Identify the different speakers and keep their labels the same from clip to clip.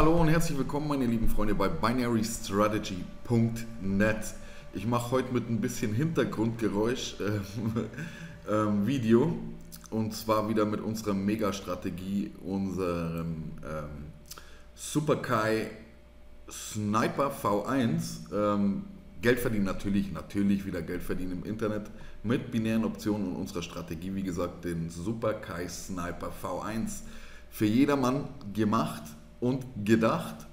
Speaker 1: hallo und herzlich willkommen, meine lieben Freunde, bei binarystrategy.net. Ich mache heute mit ein bisschen Hintergrundgeräusch äh, äh, Video und zwar wieder mit unserer Mega-Strategie, unserem ähm, Superkai Sniper V1. Ähm, Geld verdienen natürlich, natürlich wieder Geld verdienen im Internet mit binären Optionen und unserer Strategie, wie gesagt, den Superkai Sniper V1 für jedermann gemacht und gedacht.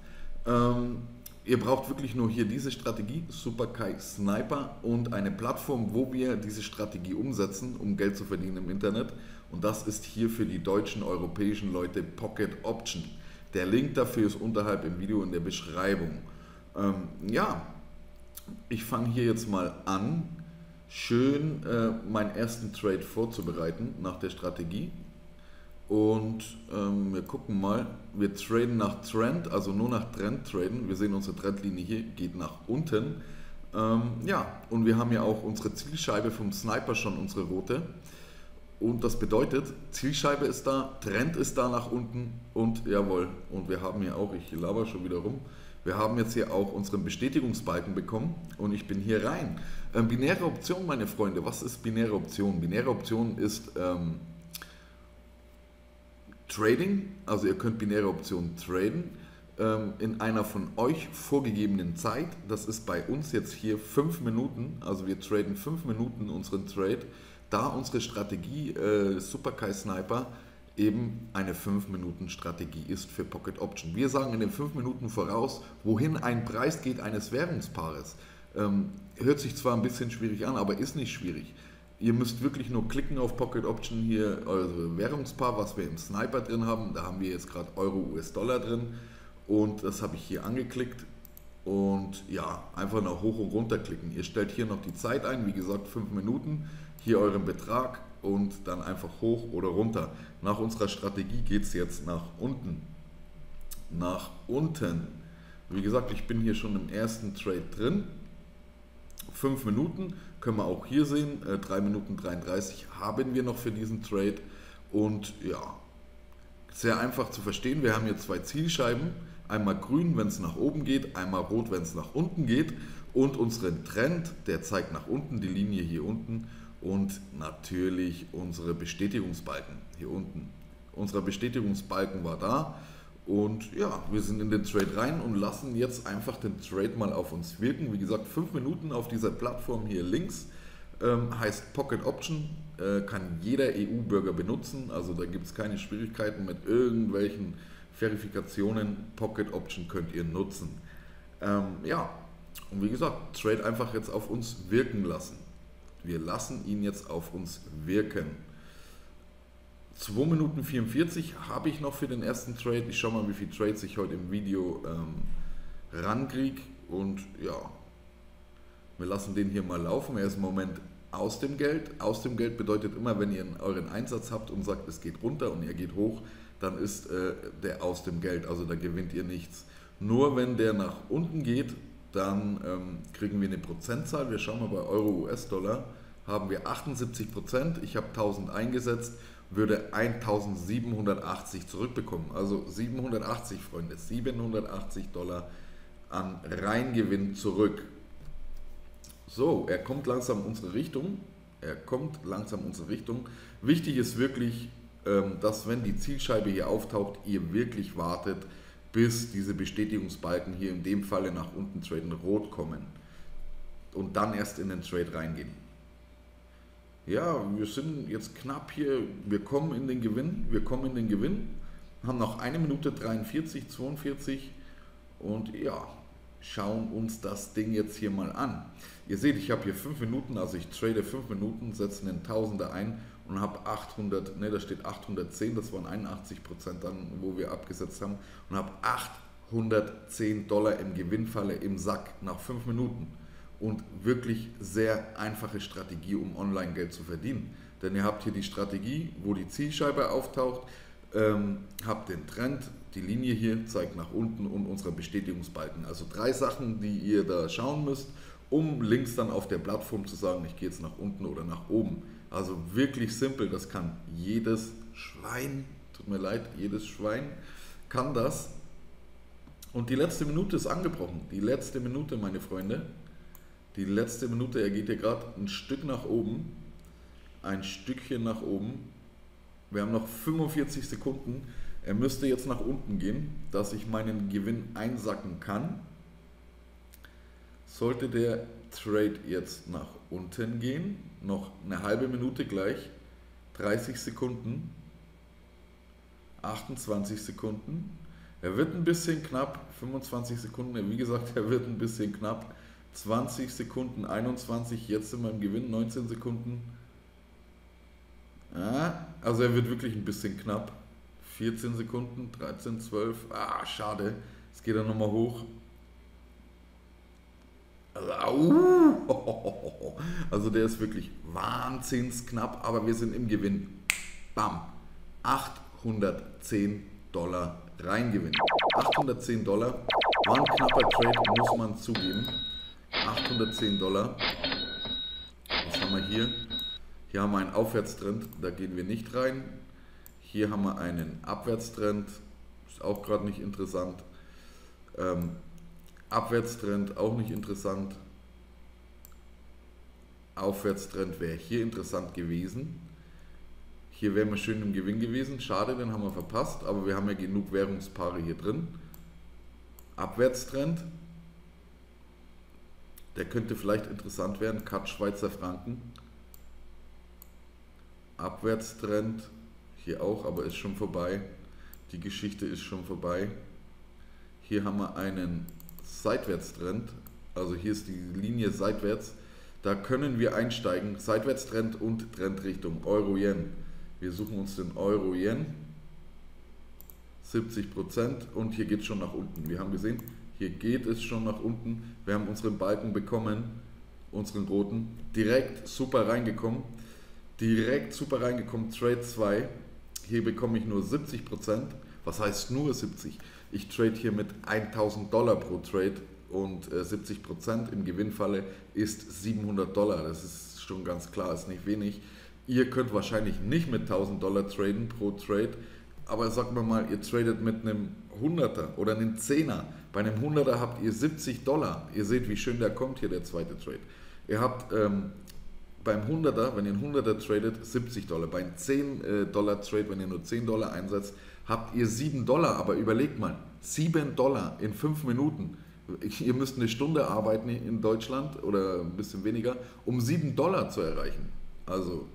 Speaker 1: Ähm, ihr braucht wirklich nur hier diese Strategie, Superkai Sniper und eine Plattform, wo wir diese Strategie umsetzen, um Geld zu verdienen im Internet. Und das ist hier für die deutschen, europäischen Leute Pocket Option. Der Link dafür ist unterhalb im Video in der Beschreibung. Ähm, ja, ich fange hier jetzt mal an, schön äh, meinen ersten Trade vorzubereiten nach der Strategie. Und ähm, wir gucken mal, wir traden nach Trend, also nur nach Trend traden. Wir sehen unsere Trendlinie hier, geht nach unten. Ähm, ja, und wir haben ja auch unsere Zielscheibe vom Sniper schon, unsere rote. Und das bedeutet, Zielscheibe ist da, Trend ist da nach unten und jawohl. Und wir haben hier auch, ich laber schon wieder rum, wir haben jetzt hier auch unseren Bestätigungsbalken bekommen und ich bin hier rein. Ähm, binäre Option, meine Freunde, was ist binäre Option? Binäre Option ist ähm, Trading, also ihr könnt binäre Optionen traden ähm, in einer von euch vorgegebenen Zeit. Das ist bei uns jetzt hier 5 Minuten, also wir traden 5 Minuten unseren Trade, da unsere Strategie äh, Superkai Sniper eben eine 5 Minuten Strategie ist für Pocket Option. Wir sagen in den 5 Minuten voraus, wohin ein Preis geht eines Währungspaares. Ähm, hört sich zwar ein bisschen schwierig an, aber ist nicht schwierig. Ihr müsst wirklich nur klicken auf Pocket Option hier, eure Währungspaar, was wir im Sniper drin haben. Da haben wir jetzt gerade Euro, US-Dollar drin und das habe ich hier angeklickt und ja, einfach nach hoch und runter klicken. Ihr stellt hier noch die Zeit ein, wie gesagt 5 Minuten, hier euren Betrag und dann einfach hoch oder runter. Nach unserer Strategie geht es jetzt nach unten. Nach unten. Wie gesagt, ich bin hier schon im ersten Trade drin. 5 Minuten können wir auch hier sehen. Äh, 3 Minuten 33 haben wir noch für diesen Trade. Und ja, sehr einfach zu verstehen. Wir haben hier zwei Zielscheiben. Einmal grün, wenn es nach oben geht, einmal rot, wenn es nach unten geht. Und unseren Trend, der zeigt nach unten, die Linie hier unten. Und natürlich unsere Bestätigungsbalken hier unten. Unser Bestätigungsbalken war da. Und ja, wir sind in den Trade rein und lassen jetzt einfach den Trade mal auf uns wirken. Wie gesagt, fünf Minuten auf dieser Plattform hier links ähm, heißt Pocket Option, äh, kann jeder EU-Bürger benutzen. Also da gibt es keine Schwierigkeiten mit irgendwelchen Verifikationen. Pocket Option könnt ihr nutzen. Ähm, ja, und wie gesagt, Trade einfach jetzt auf uns wirken lassen. Wir lassen ihn jetzt auf uns wirken. 2 Minuten 44 habe ich noch für den ersten Trade. Ich schaue mal, wie viele Trades ich heute im Video ähm, rankriege. Und ja, wir lassen den hier mal laufen. Er ist im Moment aus dem Geld. Aus dem Geld bedeutet immer, wenn ihr euren Einsatz habt und sagt, es geht runter und er geht hoch, dann ist äh, der aus dem Geld. Also da gewinnt ihr nichts. Nur wenn der nach unten geht, dann ähm, kriegen wir eine Prozentzahl. Wir schauen mal bei Euro, US-Dollar, haben wir 78 Prozent. Ich habe 1000 eingesetzt würde 1780 zurückbekommen. Also 780, Freunde, 780 Dollar an Reingewinn zurück. So, er kommt langsam in unsere Richtung. Er kommt langsam in unsere Richtung. Wichtig ist wirklich, ähm, dass wenn die Zielscheibe hier auftaucht, ihr wirklich wartet, bis diese Bestätigungsbalken hier in dem Falle nach unten traden rot kommen und dann erst in den Trade reingehen. Ja, wir sind jetzt knapp hier, wir kommen in den Gewinn, wir kommen in den Gewinn, haben noch eine Minute 43, 42 und ja, schauen uns das Ding jetzt hier mal an. Ihr seht, ich habe hier 5 Minuten, also ich trade 5 Minuten, setze einen Tausender ein und habe 800, ne, da steht 810, das waren 81 Prozent dann, wo wir abgesetzt haben. Und habe 810 Dollar im Gewinnfalle im Sack nach 5 Minuten und wirklich sehr einfache Strategie, um Online-Geld zu verdienen. Denn ihr habt hier die Strategie, wo die Zielscheibe auftaucht, ähm, habt den Trend, die Linie hier zeigt nach unten und unsere Bestätigungsbalken. Also drei Sachen, die ihr da schauen müsst, um links dann auf der Plattform zu sagen, ich gehe jetzt nach unten oder nach oben. Also wirklich simpel, das kann jedes Schwein, tut mir leid, jedes Schwein kann das. Und die letzte Minute ist angebrochen. Die letzte Minute, meine Freunde. Die letzte Minute, er geht hier gerade ein Stück nach oben. Ein Stückchen nach oben. Wir haben noch 45 Sekunden. Er müsste jetzt nach unten gehen, dass ich meinen Gewinn einsacken kann. Sollte der Trade jetzt nach unten gehen, noch eine halbe Minute gleich, 30 Sekunden, 28 Sekunden, er wird ein bisschen knapp, 25 Sekunden, wie gesagt, er wird ein bisschen knapp. 20 Sekunden, 21, jetzt in meinem Gewinn, 19 Sekunden. Ja, also er wird wirklich ein bisschen knapp. 14 Sekunden, 13, 12. Ah, schade. Jetzt geht er nochmal hoch. Also, also der ist wirklich wahnsinns knapp, aber wir sind im Gewinn. Bam. 810 Dollar Reingewinn. 810 Dollar. War ein knapper Trade, muss man zugeben. 810 Dollar. Was haben wir hier? Hier haben wir einen Aufwärtstrend, da gehen wir nicht rein. Hier haben wir einen Abwärtstrend, ist auch gerade nicht interessant. Ähm, Abwärtstrend auch nicht interessant. Aufwärtstrend wäre hier interessant gewesen. Hier wären wir schön im Gewinn gewesen. Schade, den haben wir verpasst, aber wir haben ja genug Währungspaare hier drin. Abwärtstrend. Der könnte vielleicht interessant werden. Cut Schweizer Franken. Abwärtstrend. Hier auch, aber ist schon vorbei. Die Geschichte ist schon vorbei. Hier haben wir einen Seitwärtstrend. Also hier ist die Linie seitwärts. Da können wir einsteigen. Seitwärtstrend und Trendrichtung. Euro-Yen. Wir suchen uns den Euro-Yen. 70% und hier geht es schon nach unten. Wir haben gesehen, hier geht es schon nach unten. Wir haben unseren Balken bekommen, unseren roten. Direkt super reingekommen. Direkt super reingekommen. Trade 2. Hier bekomme ich nur 70%. Was heißt nur 70? Ich trade hier mit 1000 Dollar pro Trade und 70% im Gewinnfalle ist 700 Dollar. Das ist schon ganz klar, ist nicht wenig. Ihr könnt wahrscheinlich nicht mit 1000 Dollar traden pro Trade, aber sagt mal mal, ihr tradet mit einem 100er oder einem 10er. Bei einem 100er habt ihr 70 Dollar. Ihr seht, wie schön der kommt hier, der zweite Trade. Ihr habt ähm, beim 100er, wenn ihr einen 100er tradet, 70 Dollar. Beim 10 äh, wenn ihr nur 10 Dollar einsetzt, habt ihr 7 Dollar. Aber überlegt mal, 7 Dollar in 5 Minuten. Ihr müsst eine Stunde arbeiten in Deutschland oder ein bisschen weniger, um 7 Dollar zu erreichen. Also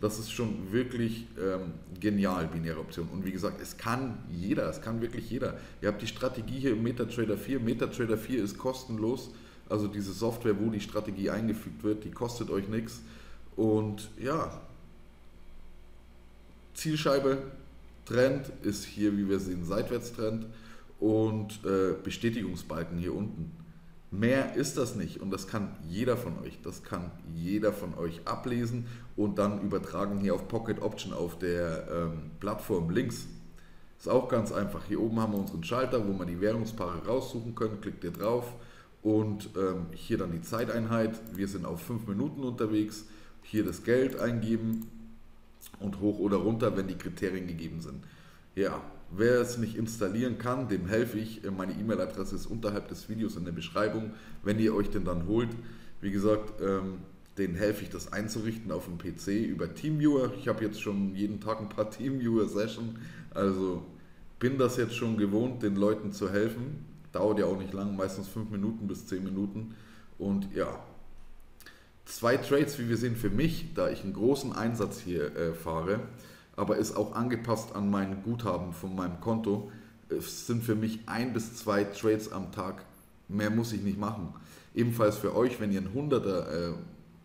Speaker 1: das ist schon wirklich ähm, genial, binäre Option. Und wie gesagt, es kann jeder, es kann wirklich jeder. Ihr habt die Strategie hier im MetaTrader 4. MetaTrader 4 ist kostenlos. Also diese Software, wo die Strategie eingefügt wird, die kostet euch nichts. Und ja, Zielscheibe, Trend ist hier, wie wir sehen, Seitwärtstrend und äh, Bestätigungsbalken hier unten. Mehr ist das nicht und das kann jeder von euch, das kann jeder von euch ablesen und dann übertragen hier auf Pocket Option auf der ähm, Plattform links. Ist auch ganz einfach. Hier oben haben wir unseren Schalter, wo man die Währungspaare raussuchen können. Klickt ihr drauf und ähm, hier dann die Zeiteinheit. Wir sind auf 5 Minuten unterwegs. Hier das Geld eingeben und hoch oder runter, wenn die Kriterien gegeben sind. Ja, Wer es nicht installieren kann, dem helfe ich. Meine E-Mail-Adresse ist unterhalb des Videos in der Beschreibung, wenn ihr euch den dann holt. Wie gesagt, ähm, den helfe ich, das einzurichten auf dem PC über Teamviewer. Ich habe jetzt schon jeden Tag ein paar Teamviewer-Sessions, also bin das jetzt schon gewohnt, den Leuten zu helfen. Dauert ja auch nicht lang, meistens 5 Minuten bis 10 Minuten. Und ja, zwei Trades, wie wir sehen, für mich, da ich einen großen Einsatz hier äh, fahre, aber ist auch angepasst an mein Guthaben von meinem Konto. Es sind für mich ein bis zwei Trades am Tag. Mehr muss ich nicht machen. Ebenfalls für euch, wenn ihr einen 100er, äh,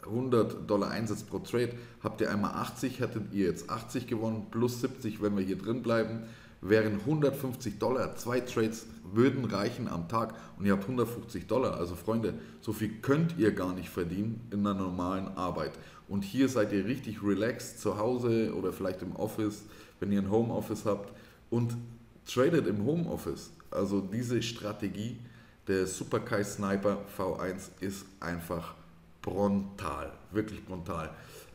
Speaker 1: 100 Dollar einsetzt pro Trade, habt ihr einmal 80, hättet ihr jetzt 80 gewonnen, plus 70, wenn wir hier drin bleiben, wären 150 Dollar. Zwei Trades würden reichen am Tag und ihr habt 150 Dollar. Also Freunde, so viel könnt ihr gar nicht verdienen in einer normalen Arbeit. Und hier seid ihr richtig relaxed zu Hause oder vielleicht im Office, wenn ihr ein Homeoffice habt und tradet im Homeoffice. Also diese Strategie der Super Kai Sniper V1 ist einfach brontal, wirklich brontal.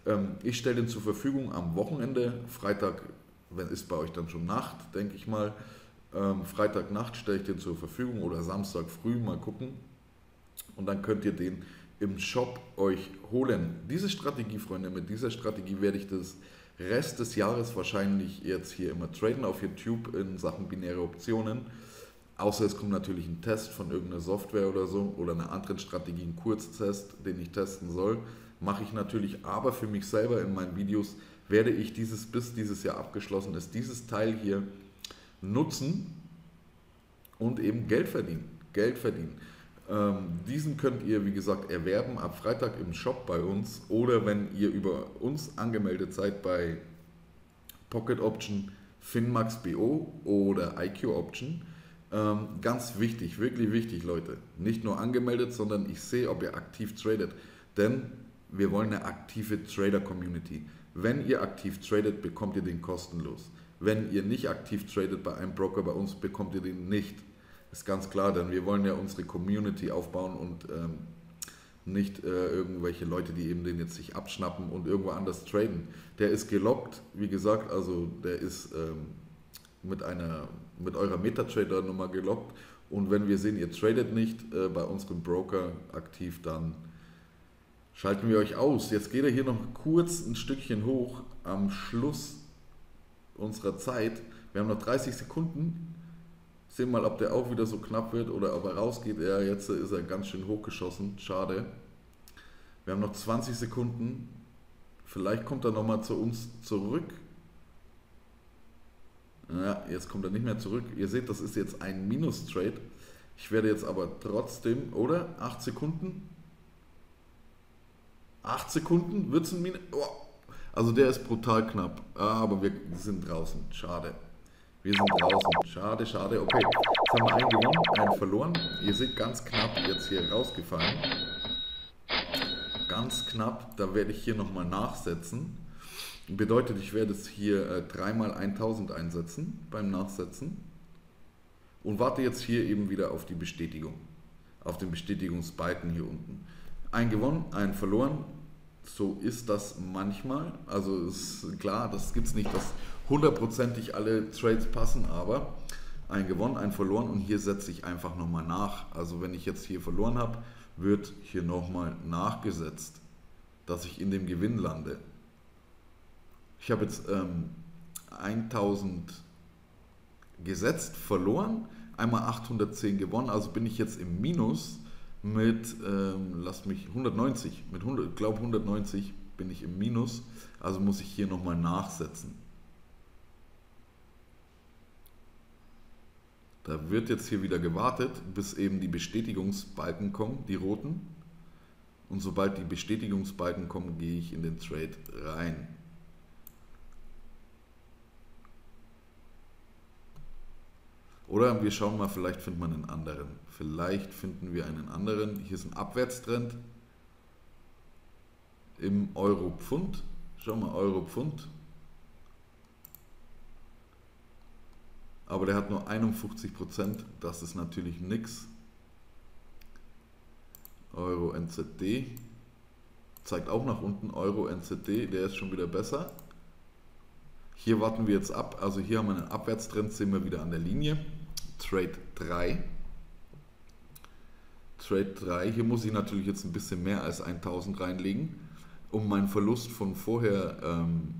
Speaker 1: Ähm, ich stelle den zur Verfügung am Wochenende, Freitag wenn ist bei euch dann schon Nacht, denke ich mal. Ähm, Freitagnacht stelle ich den zur Verfügung oder Samstag früh mal gucken. Und dann könnt ihr den im Shop euch holen. Diese Strategie, Freunde, mit dieser Strategie werde ich das Rest des Jahres wahrscheinlich jetzt hier immer traden auf YouTube in Sachen binäre Optionen. Außer es kommt natürlich ein Test von irgendeiner Software oder so oder einer anderen Strategie, ein Kurztest, den ich testen soll. Mache ich natürlich, aber für mich selber in meinen Videos werde ich dieses, bis dieses Jahr abgeschlossen ist, dieses Teil hier nutzen und eben Geld verdienen. Geld verdienen. Ähm, diesen könnt ihr, wie gesagt, erwerben ab Freitag im Shop bei uns oder wenn ihr über uns angemeldet seid bei Pocket Option, Finmax BO oder IQ Option. Ähm, ganz wichtig, wirklich wichtig, Leute. Nicht nur angemeldet, sondern ich sehe, ob ihr aktiv tradet. Denn wir wollen eine aktive Trader-Community. Wenn ihr aktiv tradet, bekommt ihr den kostenlos. Wenn ihr nicht aktiv tradet bei einem Broker bei uns, bekommt ihr den nicht. Ist ganz klar, denn wir wollen ja unsere Community aufbauen und ähm, nicht äh, irgendwelche Leute, die eben den jetzt sich abschnappen und irgendwo anders traden. Der ist gelockt, wie gesagt, also der ist ähm, mit einer mit eurer MetaTrader-Nummer gelockt und wenn wir sehen, ihr tradet nicht äh, bei unserem Broker aktiv, dann schalten wir euch aus. Jetzt geht er hier noch kurz ein Stückchen hoch am Schluss unserer Zeit. Wir haben noch 30 Sekunden. Sehen mal, ob der auch wieder so knapp wird oder ob er rausgeht. Ja, jetzt ist er ganz schön hochgeschossen. Schade. Wir haben noch 20 Sekunden. Vielleicht kommt er nochmal zu uns zurück. Ja, jetzt kommt er nicht mehr zurück. Ihr seht, das ist jetzt ein Minus-Trade. Ich werde jetzt aber trotzdem, oder? 8 Sekunden? 8 Sekunden? Wird es ein Minus? Oh. Also der ist brutal knapp. Aber wir sind draußen. Schade. Wir sind draußen. Schade, schade. Okay, jetzt haben wir einen gewonnen, einen verloren. Ihr seht ganz knapp jetzt hier rausgefallen. Ganz knapp. Da werde ich hier nochmal nachsetzen. Bedeutet, ich werde es hier äh, dreimal 1000 einsetzen beim Nachsetzen und warte jetzt hier eben wieder auf die Bestätigung, auf den Bestätigungsbalken hier unten. Ein gewonnen, ein verloren, so ist das manchmal. Also ist klar, das gibt es nicht, dass hundertprozentig alle Trades passen, aber ein gewonnen, ein verloren und hier setze ich einfach nochmal nach. Also wenn ich jetzt hier verloren habe, wird hier nochmal nachgesetzt, dass ich in dem Gewinn lande. Ich habe jetzt ähm, 1000 gesetzt, verloren, einmal 810 gewonnen, also bin ich jetzt im Minus mit, ähm, lass mich, 190, mit 100, glaube 190 bin ich im Minus, also muss ich hier nochmal nachsetzen. Da wird jetzt hier wieder gewartet, bis eben die Bestätigungsbalken kommen, die roten. Und sobald die Bestätigungsbalken kommen, gehe ich in den Trade rein. Oder wir schauen mal, vielleicht findet man einen anderen. Vielleicht finden wir einen anderen. Hier ist ein Abwärtstrend im Euro-Pfund. Schau mal, Euro-Pfund. Aber der hat nur 51%. Das ist natürlich nichts. Euro NZD zeigt auch nach unten Euro NZD, der ist schon wieder besser. Hier warten wir jetzt ab, also hier haben wir einen Abwärtstrend, sehen wir wieder an der Linie. Trade 3. Trade 3, hier muss ich natürlich jetzt ein bisschen mehr als 1000 reinlegen, um meinen Verlust von vorher ähm,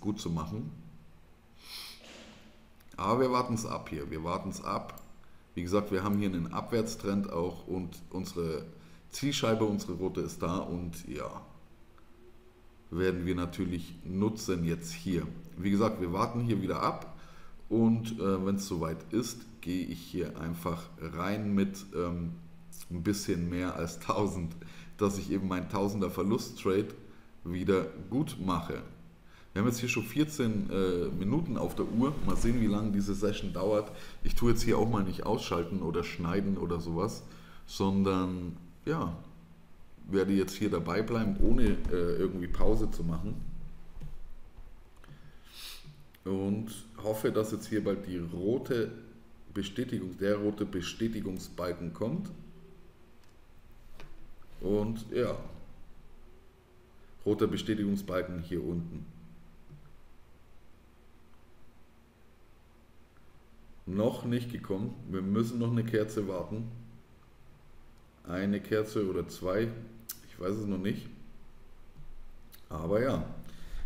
Speaker 1: gut zu machen. Aber wir warten es ab hier, wir warten es ab. Wie gesagt, wir haben hier einen Abwärtstrend auch und unsere Zielscheibe, unsere rote ist da und ja, werden wir natürlich nutzen jetzt hier. Wie gesagt, wir warten hier wieder ab und äh, wenn es soweit ist, gehe ich hier einfach rein mit ähm, ein bisschen mehr als 1000, dass ich eben mein Tausender Verlust-Trade wieder gut mache. Wir haben jetzt hier schon 14 äh, Minuten auf der Uhr. Mal sehen, wie lange diese Session dauert. Ich tue jetzt hier auch mal nicht ausschalten oder schneiden oder sowas, sondern ja, werde jetzt hier dabei bleiben, ohne äh, irgendwie Pause zu machen. Und hoffe, dass jetzt hier bald die rote Bestätigung, der rote Bestätigungsbalken kommt. Und ja, roter Bestätigungsbalken hier unten. Noch nicht gekommen. Wir müssen noch eine Kerze warten. Eine Kerze oder zwei. Ich weiß es noch nicht. Aber ja,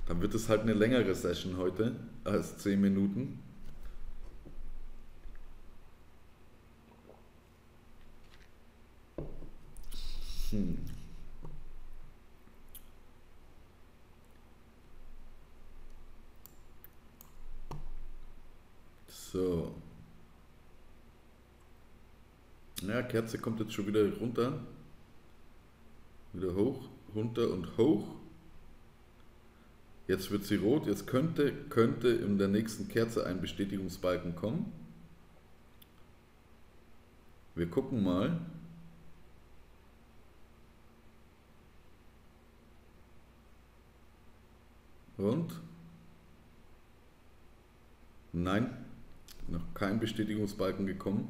Speaker 1: dann wird es halt eine längere Session heute als 10 Minuten. Hm. So. Ja, Kerze kommt jetzt schon wieder runter. Wieder hoch, runter und hoch. Jetzt wird sie rot. Jetzt könnte, könnte in der nächsten Kerze ein Bestätigungsbalken kommen. Wir gucken mal. Und? Nein, noch kein Bestätigungsbalken gekommen.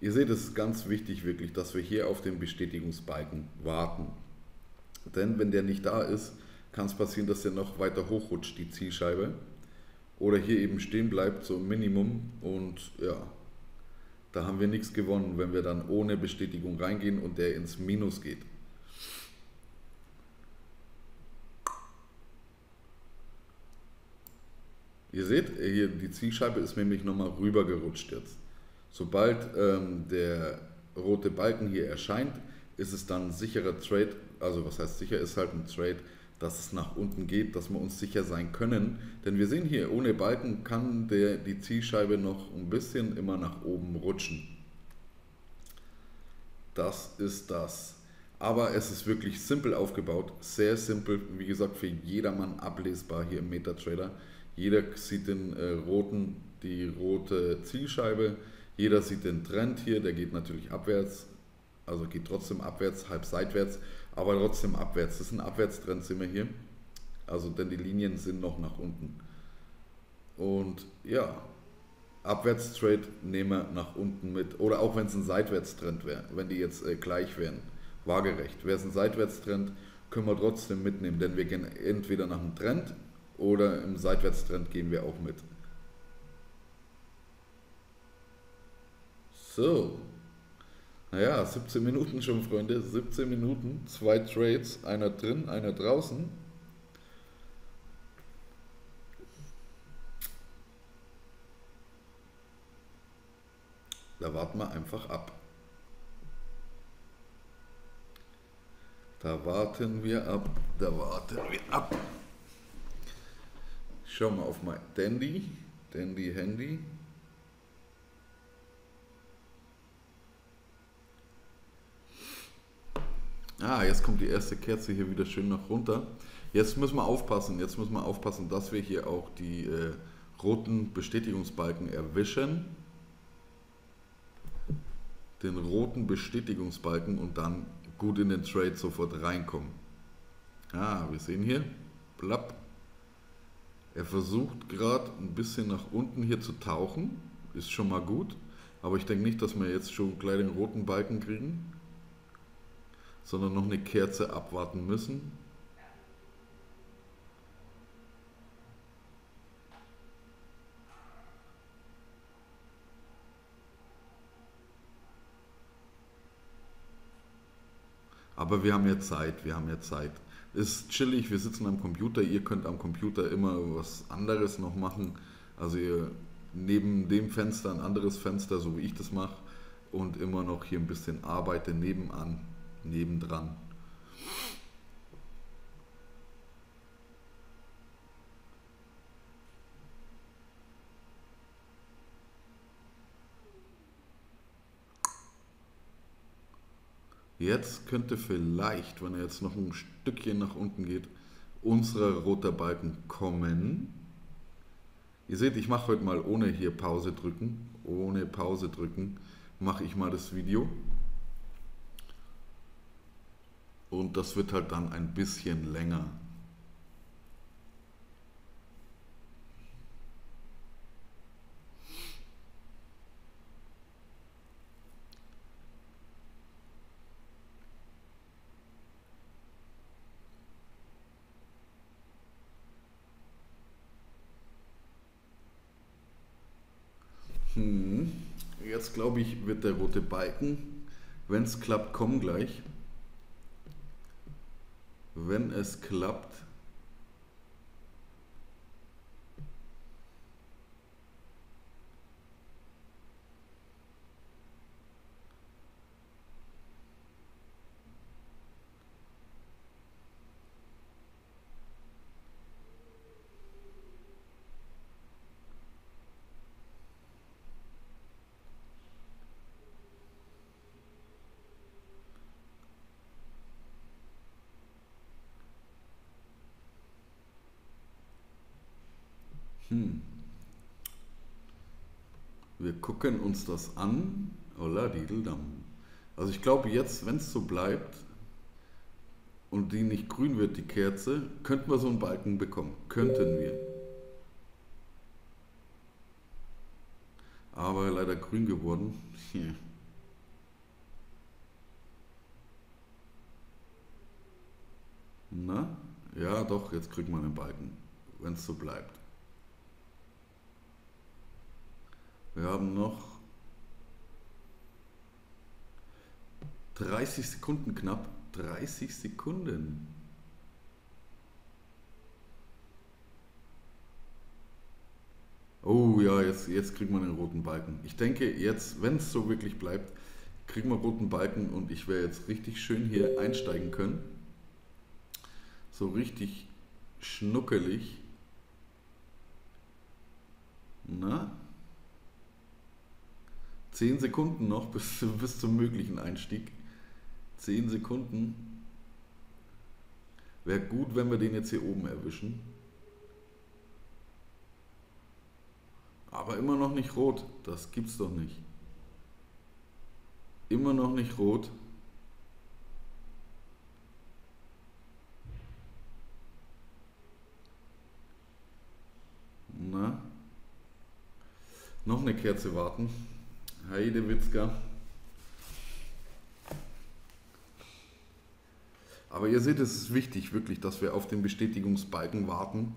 Speaker 1: Ihr seht, es ist ganz wichtig wirklich, dass wir hier auf den Bestätigungsbalken warten. Denn wenn der nicht da ist, kann es passieren, dass der noch weiter hochrutscht, die Zielscheibe. Oder hier eben stehen bleibt, so ein Minimum. Und ja, da haben wir nichts gewonnen, wenn wir dann ohne Bestätigung reingehen und der ins Minus geht. Ihr seht, hier die Zielscheibe ist nämlich nochmal rüber gerutscht jetzt. Sobald ähm, der rote Balken hier erscheint, ist es dann ein sicherer Trade, also was heißt sicher, ist halt ein Trade, dass es nach unten geht, dass wir uns sicher sein können. Denn wir sehen hier, ohne Balken kann der, die Zielscheibe noch ein bisschen immer nach oben rutschen. Das ist das. Aber es ist wirklich simpel aufgebaut, sehr simpel, wie gesagt, für jedermann ablesbar hier im MetaTrader. Jeder sieht den äh, roten, die rote Zielscheibe, jeder sieht den Trend hier, der geht natürlich abwärts, also geht trotzdem abwärts, halb seitwärts, aber trotzdem abwärts. Das ist ein Abwärtstrend, sind wir hier. Also denn die Linien sind noch nach unten. Und ja, Abwärtstrade nehmen wir nach unten mit. Oder auch wenn es ein Seitwärtstrend wäre, wenn die jetzt äh, gleich wären, waagerecht. Wäre es ein Seitwärtstrend, können wir trotzdem mitnehmen, denn wir gehen entweder nach einem Trend oder im Seitwärtstrend gehen wir auch mit. So. Naja, 17 Minuten schon, Freunde. 17 Minuten, zwei Trades, einer drin, einer draußen. Da warten wir einfach ab. Da warten wir ab, da warten wir ab. Schau mal auf mein Dandy, Dandy Handy. Ah, jetzt kommt die erste Kerze hier wieder schön nach runter. Jetzt müssen wir aufpassen, jetzt müssen wir aufpassen, dass wir hier auch die äh, roten Bestätigungsbalken erwischen. Den roten Bestätigungsbalken und dann gut in den Trade sofort reinkommen. Ah, wir sehen hier, blapp, er versucht gerade ein bisschen nach unten hier zu tauchen, ist schon mal gut, aber ich denke nicht, dass wir jetzt schon gleich den roten Balken kriegen, sondern noch eine Kerze abwarten müssen. Aber wir haben ja Zeit, wir haben ja Zeit ist chillig, wir sitzen am Computer, ihr könnt am Computer immer was anderes noch machen. Also ihr neben dem Fenster ein anderes Fenster, so wie ich das mache, und immer noch hier ein bisschen arbeite nebenan, nebendran. Jetzt könnte vielleicht, wenn er jetzt noch ein Stückchen nach unten geht, unser roter Balken kommen. Ihr seht, ich mache heute mal ohne hier Pause drücken, ohne Pause drücken, mache ich mal das Video. Und das wird halt dann ein bisschen länger. Glaube ich, wird der rote Balken. Wenn es klappt, komm gleich. Wenn es klappt, Hm. Wir gucken uns das an. Ola Dideldam. Also ich glaube jetzt, wenn es so bleibt und die nicht grün wird, die Kerze, könnten wir so einen Balken bekommen. Könnten wir. Aber leider grün geworden. Na? Ja, doch, jetzt kriegt man einen Balken, wenn es so bleibt. Wir haben noch 30 Sekunden knapp. 30 Sekunden. Oh ja, jetzt, jetzt kriegt man den roten Balken. Ich denke, jetzt, wenn es so wirklich bleibt, kriegen wir roten Balken und ich werde jetzt richtig schön hier einsteigen können. So richtig schnuckelig. Na? 10 Sekunden noch bis, bis zum möglichen Einstieg. 10 Sekunden. Wäre gut, wenn wir den jetzt hier oben erwischen. Aber immer noch nicht rot. Das gibt's doch nicht. Immer noch nicht rot. Na? Noch eine Kerze warten. Heidewitzka. Aber ihr seht, es ist wichtig wirklich, dass wir auf den Bestätigungsbalken warten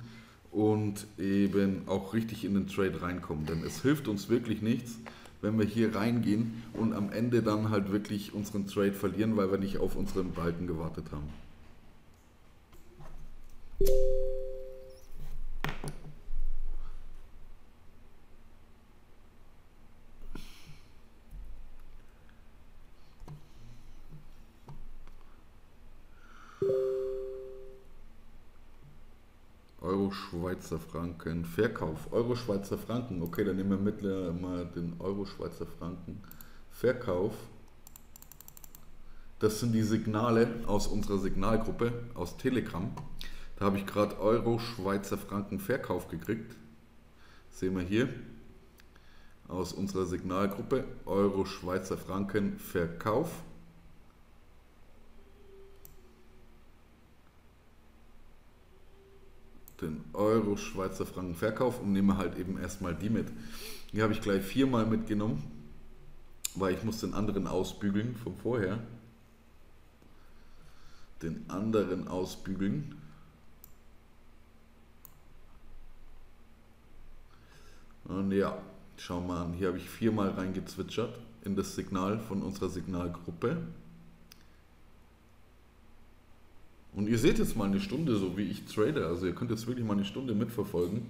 Speaker 1: und eben auch richtig in den Trade reinkommen. Denn es hilft uns wirklich nichts, wenn wir hier reingehen und am Ende dann halt wirklich unseren Trade verlieren, weil wir nicht auf unseren Balken gewartet haben. Schweizer Franken. Verkauf. Euro Schweizer Franken. Okay, dann nehmen wir mit äh, mal den Euro Schweizer Franken. Verkauf. Das sind die Signale aus unserer Signalgruppe, aus Telegram. Da habe ich gerade Euro Schweizer Franken Verkauf gekriegt. Sehen wir hier. Aus unserer Signalgruppe Euro Schweizer Franken Verkauf. Den Euro Schweizer Franken Verkauf und nehme halt eben erstmal die mit. Die habe ich gleich viermal mitgenommen, weil ich muss den anderen ausbügeln vom vorher. Den anderen ausbügeln. Und ja, schau mal an, hier habe ich viermal reingezwitschert in das Signal von unserer Signalgruppe. Und ihr seht jetzt mal eine Stunde, so wie ich trade. Also ihr könnt jetzt wirklich mal eine Stunde mitverfolgen,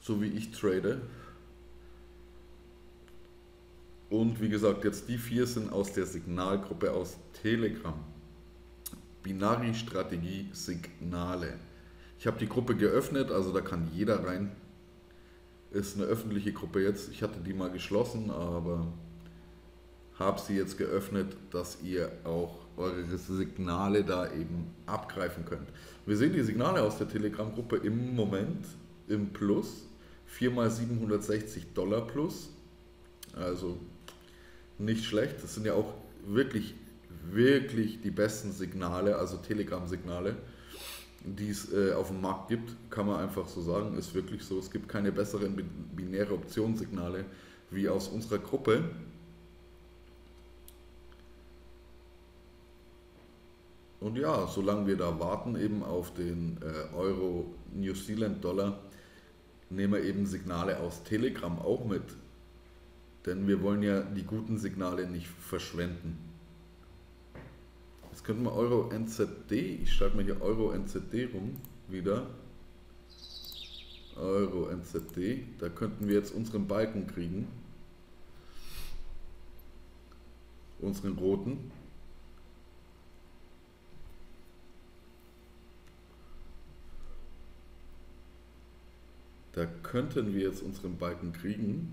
Speaker 1: so wie ich trade. Und wie gesagt, jetzt die vier sind aus der Signalgruppe aus Telegram. Binari Strategie Signale. Ich habe die Gruppe geöffnet, also da kann jeder rein. Ist eine öffentliche Gruppe jetzt. Ich hatte die mal geschlossen, aber habe sie jetzt geöffnet, dass ihr auch eure Signale da eben abgreifen könnt. Wir sehen die Signale aus der Telegram-Gruppe im Moment im Plus, 4 mal 760 Dollar plus, also nicht schlecht. Das sind ja auch wirklich, wirklich die besten Signale, also Telegram-Signale, die es äh, auf dem Markt gibt, kann man einfach so sagen, ist wirklich so. Es gibt keine besseren binäre Optionssignale wie aus unserer Gruppe. Und ja, solange wir da warten eben auf den äh, Euro New Zealand Dollar, nehmen wir eben Signale aus Telegram auch mit. Denn wir wollen ja die guten Signale nicht verschwenden. Jetzt könnten wir Euro NZD, ich schalte mal hier Euro NZD rum wieder. Euro NZD, da könnten wir jetzt unseren Balken kriegen. Unseren roten. Da könnten wir jetzt unseren Balken kriegen.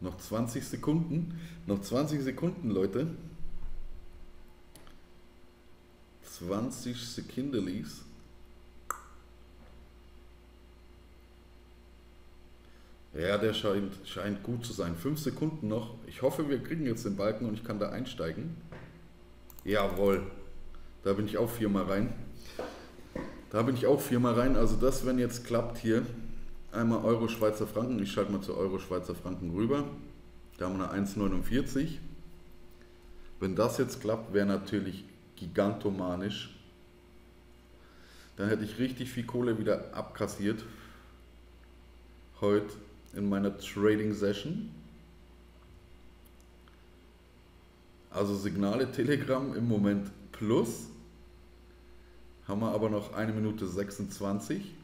Speaker 1: Noch 20 Sekunden. Noch 20 Sekunden, Leute. 20 Sekundelis. Ja, der scheint, scheint gut zu sein. 5 Sekunden noch. Ich hoffe, wir kriegen jetzt den Balken und ich kann da einsteigen. Jawohl. Da bin ich auch viermal rein. Da bin ich auch viermal rein. Also das, wenn jetzt klappt hier, einmal Euro Schweizer Franken. Ich schalte mal zu Euro Schweizer Franken rüber. Da haben wir eine 1,49. Wenn das jetzt klappt, wäre natürlich gigantomanisch. Dann hätte ich richtig viel Kohle wieder abkassiert. Heute in meiner Trading Session. Also Signale Telegram im Moment plus. Haben wir aber noch eine Minute 26.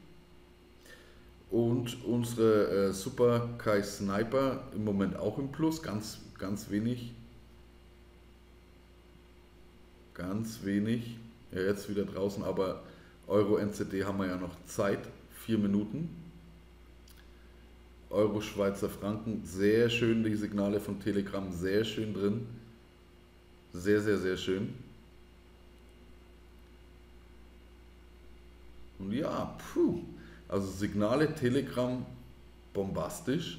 Speaker 1: Und unsere äh, Super Kai Sniper im Moment auch im Plus, ganz, ganz wenig. Ganz wenig. Ja, jetzt wieder draußen, aber Euro NZD haben wir ja noch Zeit. Vier Minuten. Euro Schweizer Franken, sehr schön die Signale von Telegram, sehr schön drin. Sehr, sehr, sehr schön. Und ja, puh, also Signale Telegram bombastisch.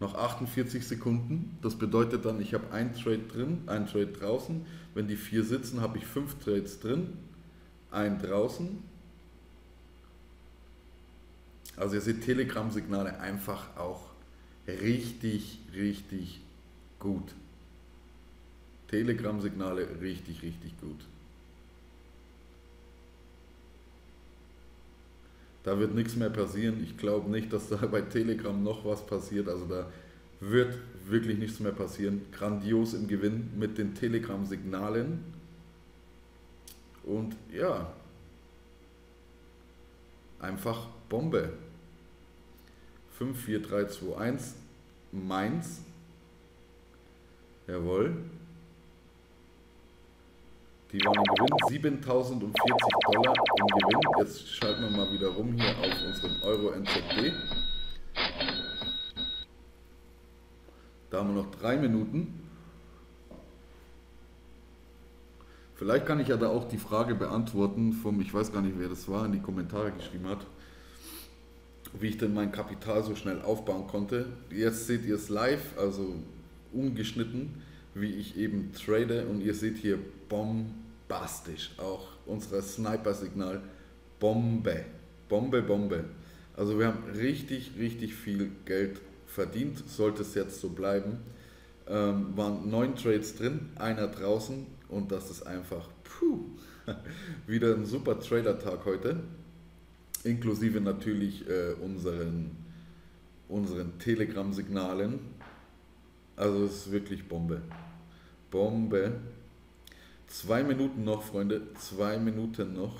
Speaker 1: Noch 48 Sekunden. Das bedeutet dann, ich habe ein Trade drin, ein Trade draußen. Wenn die vier sitzen, habe ich fünf Trades drin, ein draußen. Also ihr seht Telegram-Signale einfach auch richtig, richtig gut. Telegram-Signale richtig, richtig gut. Da wird nichts mehr passieren. Ich glaube nicht, dass da bei Telegram noch was passiert. Also da wird wirklich nichts mehr passieren. Grandios im Gewinn mit den Telegram-Signalen. Und ja, einfach Bombe. 5, 4, 3, 2, 1. Mainz. Jawohl. Die waren im Gewinn 7040 Dollar im Gewinn. Jetzt schalten wir mal wieder rum hier auf unseren Euro NZD. Da haben wir noch drei Minuten. Vielleicht kann ich ja da auch die Frage beantworten vom, ich weiß gar nicht, wer das war, in die Kommentare geschrieben hat, wie ich denn mein Kapital so schnell aufbauen konnte. Jetzt seht ihr es live, also ungeschnitten wie ich eben trade und ihr seht hier bombastisch, auch unser Sniper-Signal, Bombe, Bombe, Bombe. Also wir haben richtig, richtig viel Geld verdient, sollte es jetzt so bleiben. Ähm, waren neun Trades drin, einer draußen und das ist einfach puh, wieder ein super Trader-Tag heute, inklusive natürlich äh, unseren, unseren Telegram-Signalen, also es ist wirklich Bombe. Bombe. Zwei Minuten noch, Freunde. Zwei Minuten noch.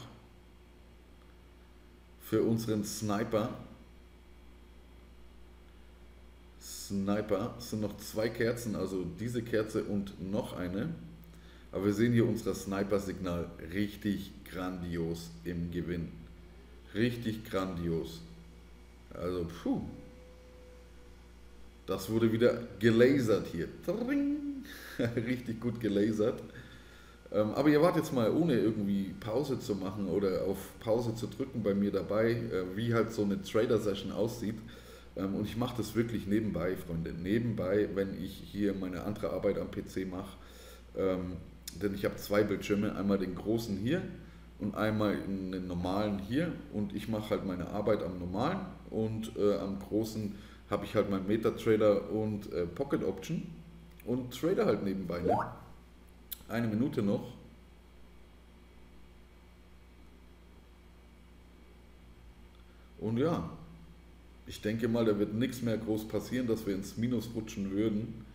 Speaker 1: Für unseren Sniper. Sniper Es sind noch zwei Kerzen, also diese Kerze und noch eine. Aber wir sehen hier unser Sniper-Signal richtig grandios im Gewinn. Richtig grandios. Also, puh. Das wurde wieder gelasert hier. Richtig gut gelasert. Ähm, aber ihr wart jetzt mal, ohne irgendwie Pause zu machen oder auf Pause zu drücken, bei mir dabei, äh, wie halt so eine Trader-Session aussieht. Ähm, und ich mache das wirklich nebenbei, Freunde. Nebenbei, wenn ich hier meine andere Arbeit am PC mache. Ähm, denn ich habe zwei Bildschirme, einmal den großen hier und einmal den normalen hier. Und ich mache halt meine Arbeit am normalen und äh, am großen habe ich halt meinen MetaTrader und äh, Pocket Option und trade halt nebenbei. Ne? Eine Minute noch. Und ja, Ich denke mal, da wird nichts mehr groß passieren, dass wir ins Minus rutschen würden.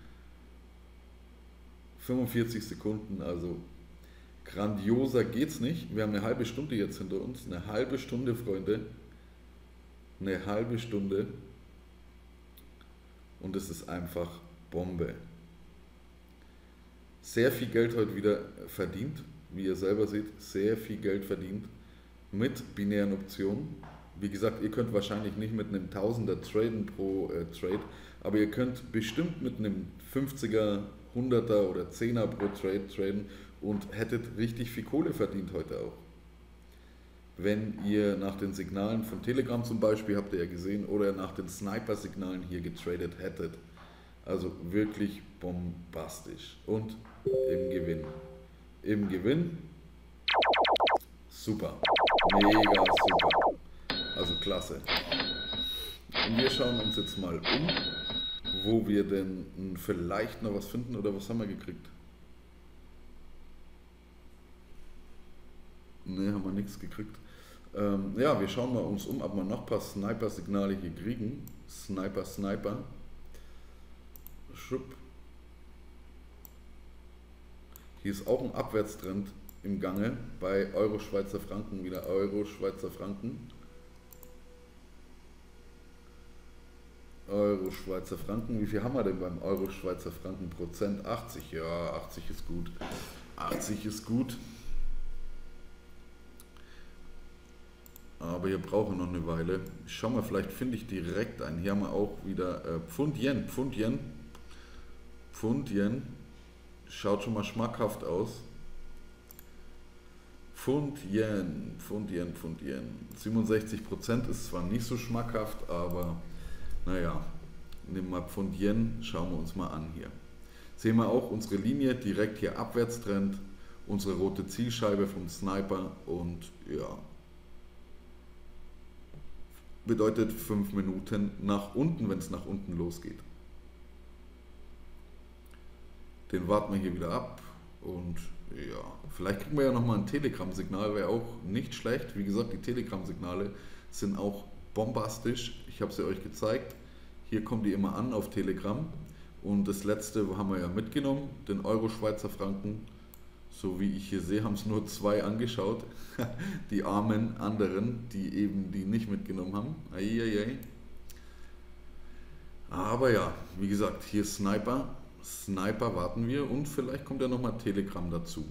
Speaker 1: 45 Sekunden, also grandioser geht's nicht. Wir haben eine halbe Stunde jetzt hinter uns. Eine halbe Stunde, Freunde. Eine halbe Stunde. Und es ist einfach Bombe. Sehr viel Geld heute wieder verdient, wie ihr selber seht. Sehr viel Geld verdient mit binären Optionen. Wie gesagt, ihr könnt wahrscheinlich nicht mit einem Tausender traden pro äh, Trade, aber ihr könnt bestimmt mit einem 50er, 100er oder 10er pro Trade traden und hättet richtig viel Kohle verdient heute auch. Wenn ihr nach den Signalen von Telegram zum Beispiel, habt ihr ja gesehen, oder nach den Sniper-Signalen hier getradet hättet. Also wirklich bombastisch. Und im Gewinn. Im Gewinn. Super. Mega super. Also klasse. Und wir schauen uns jetzt mal um, wo wir denn vielleicht noch was finden oder was haben wir gekriegt? Ne, haben wir nichts gekriegt. Ähm, ja, wir schauen mal uns um, ob wir noch ein paar Sniper-Signale hier kriegen. Sniper, Sniper. Schupp. Hier ist auch ein Abwärtstrend im Gange bei Euro Schweizer Franken, wieder Euro Schweizer Franken. Euro Schweizer Franken, wie viel haben wir denn beim Euro Schweizer Franken Prozent? 80, ja, 80 ist gut. 80 ist gut. Aber hier brauche ich noch eine Weile. Schau mal, vielleicht finde ich direkt einen. Hier haben wir auch wieder äh, Pfund Yen, Pfund Yen. Pfund Yen. Schaut schon mal schmackhaft aus. Pfund Yen, Pfund Yen, Pfund Yen. 67% ist zwar nicht so schmackhaft, aber naja, nehmen wir Pfund Yen, schauen wir uns mal an hier. Sehen wir auch unsere Linie direkt hier Abwärtstrend, unsere rote Zielscheibe vom Sniper und ja, bedeutet 5 Minuten nach unten, wenn es nach unten losgeht. Den warten wir hier wieder ab und ja, vielleicht kriegen wir ja nochmal ein Telegram-Signal, wäre auch nicht schlecht. Wie gesagt, die Telegram-Signale sind auch bombastisch. Ich habe sie euch gezeigt. Hier kommen die immer an auf Telegram. Und das letzte haben wir ja mitgenommen, den Euro-Schweizer Franken. So wie ich hier sehe, haben es nur zwei angeschaut. die armen anderen, die eben die nicht mitgenommen haben. Eieiei. Aber ja, wie gesagt, hier Sniper. Sniper warten wir und vielleicht kommt ja nochmal Telegram dazu.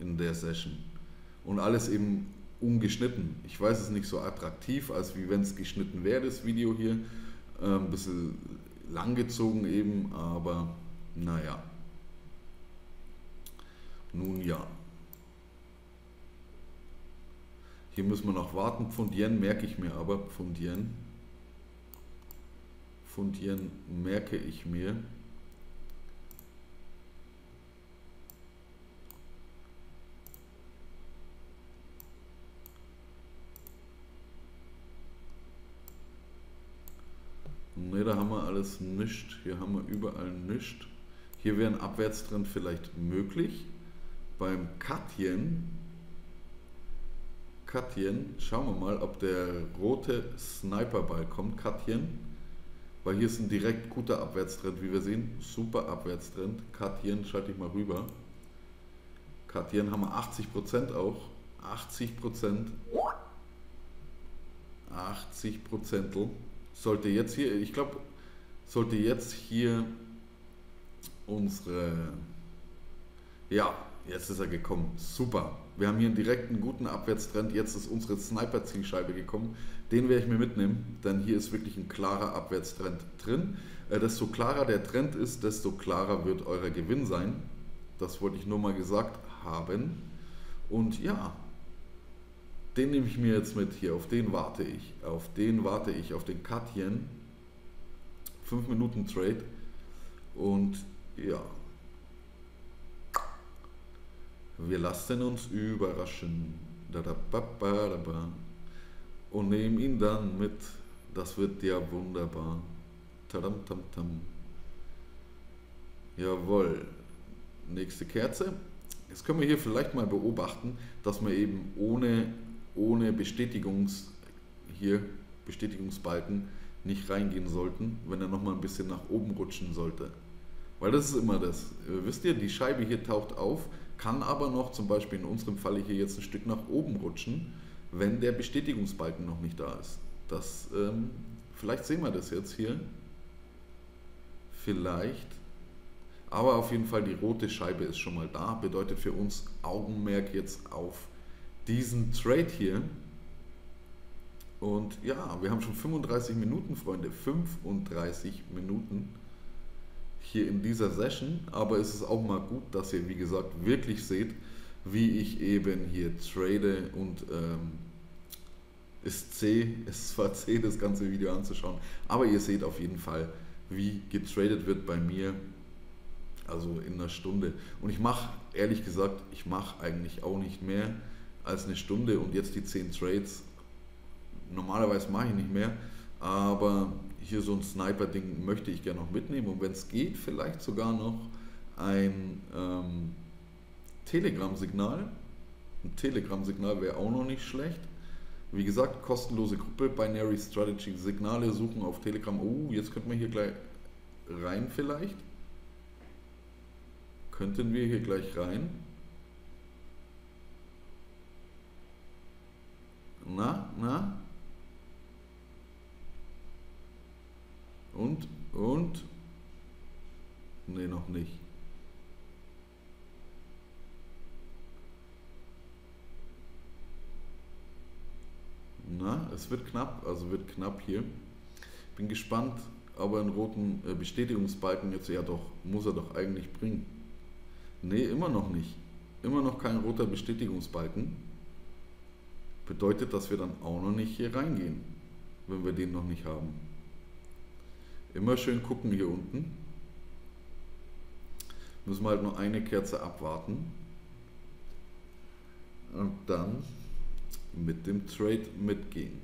Speaker 1: In der Session. Und alles eben ungeschnitten. Ich weiß es nicht so attraktiv, als wie wenn es geschnitten wäre, das Video hier. Äh, ein bisschen langgezogen eben, aber naja. Nun ja. Hier müssen wir noch warten. Pfund merke ich mir aber. Pfund. Pfund Yen merke ich mir. Ne, da haben wir alles nicht. Hier haben wir überall nicht. Hier wäre ein Abwärtstrend vielleicht möglich. Beim Katjen, Katjen, schauen wir mal, ob der rote Sniperball kommt. Katjen, weil hier ist ein direkt guter Abwärtstrend, wie wir sehen. Super Abwärtstrend. Katjen, schalte ich mal rüber. Katjen haben wir 80% auch. 80%. 80 Prozent sollte jetzt hier, ich glaube, sollte jetzt hier unsere, ja, jetzt ist er gekommen, super. Wir haben hier einen direkten guten Abwärtstrend, jetzt ist unsere Sniper-Zielscheibe gekommen, den werde ich mir mitnehmen, denn hier ist wirklich ein klarer Abwärtstrend drin. Äh, desto klarer der Trend ist, desto klarer wird euer Gewinn sein. Das wollte ich nur mal gesagt haben. Und ja, den nehme ich mir jetzt mit hier, auf den warte ich. Auf den warte ich, auf den Katjen. 5 Minuten Trade. Und ja. Wir lassen uns überraschen. Und nehmen ihn dann mit. Das wird ja wunderbar. Tadam, tam, tam. Jawohl. Nächste Kerze. Jetzt können wir hier vielleicht mal beobachten, dass wir eben ohne ohne Bestätigungs hier Bestätigungsbalken nicht reingehen sollten, wenn er nochmal ein bisschen nach oben rutschen sollte. Weil das ist immer das. Wisst ihr, die Scheibe hier taucht auf, kann aber noch zum Beispiel in unserem Falle hier jetzt ein Stück nach oben rutschen, wenn der Bestätigungsbalken noch nicht da ist. Das, ähm, vielleicht sehen wir das jetzt hier. Vielleicht. Aber auf jeden Fall die rote Scheibe ist schon mal da. Bedeutet für uns Augenmerk jetzt auf diesen Trade hier. Und ja, wir haben schon 35 Minuten, Freunde. 35 Minuten hier in dieser Session. Aber es ist auch mal gut, dass ihr, wie gesagt, wirklich seht, wie ich eben hier trade und ähm, ist C, ist zwar C, das ganze Video anzuschauen, aber ihr seht auf jeden Fall, wie getradet wird bei mir, also in einer Stunde. Und ich mache, ehrlich gesagt, ich mache eigentlich auch nicht mehr als eine Stunde und jetzt die 10 Trades. Normalerweise mache ich nicht mehr, aber hier so ein Sniper-Ding möchte ich gerne noch mitnehmen und wenn es geht, vielleicht sogar noch ein ähm, Telegram-Signal. Ein Telegram-Signal wäre auch noch nicht schlecht. Wie gesagt, kostenlose Gruppe, Binary Strategy, Signale suchen auf Telegram. Oh, jetzt könnten wir hier gleich rein vielleicht. Könnten wir hier gleich rein. Na, na. Und, und. Ne, noch nicht. Na, es wird knapp, also wird knapp hier. Bin gespannt, ob er einen roten äh, Bestätigungsbalken jetzt, ja doch, muss er doch eigentlich bringen. Ne, immer noch nicht. Immer noch kein roter Bestätigungsbalken. Bedeutet, dass wir dann auch noch nicht hier reingehen, wenn wir den noch nicht haben. Immer schön gucken hier unten. Müssen wir halt nur eine Kerze abwarten. Und dann mit dem Trade mitgehen.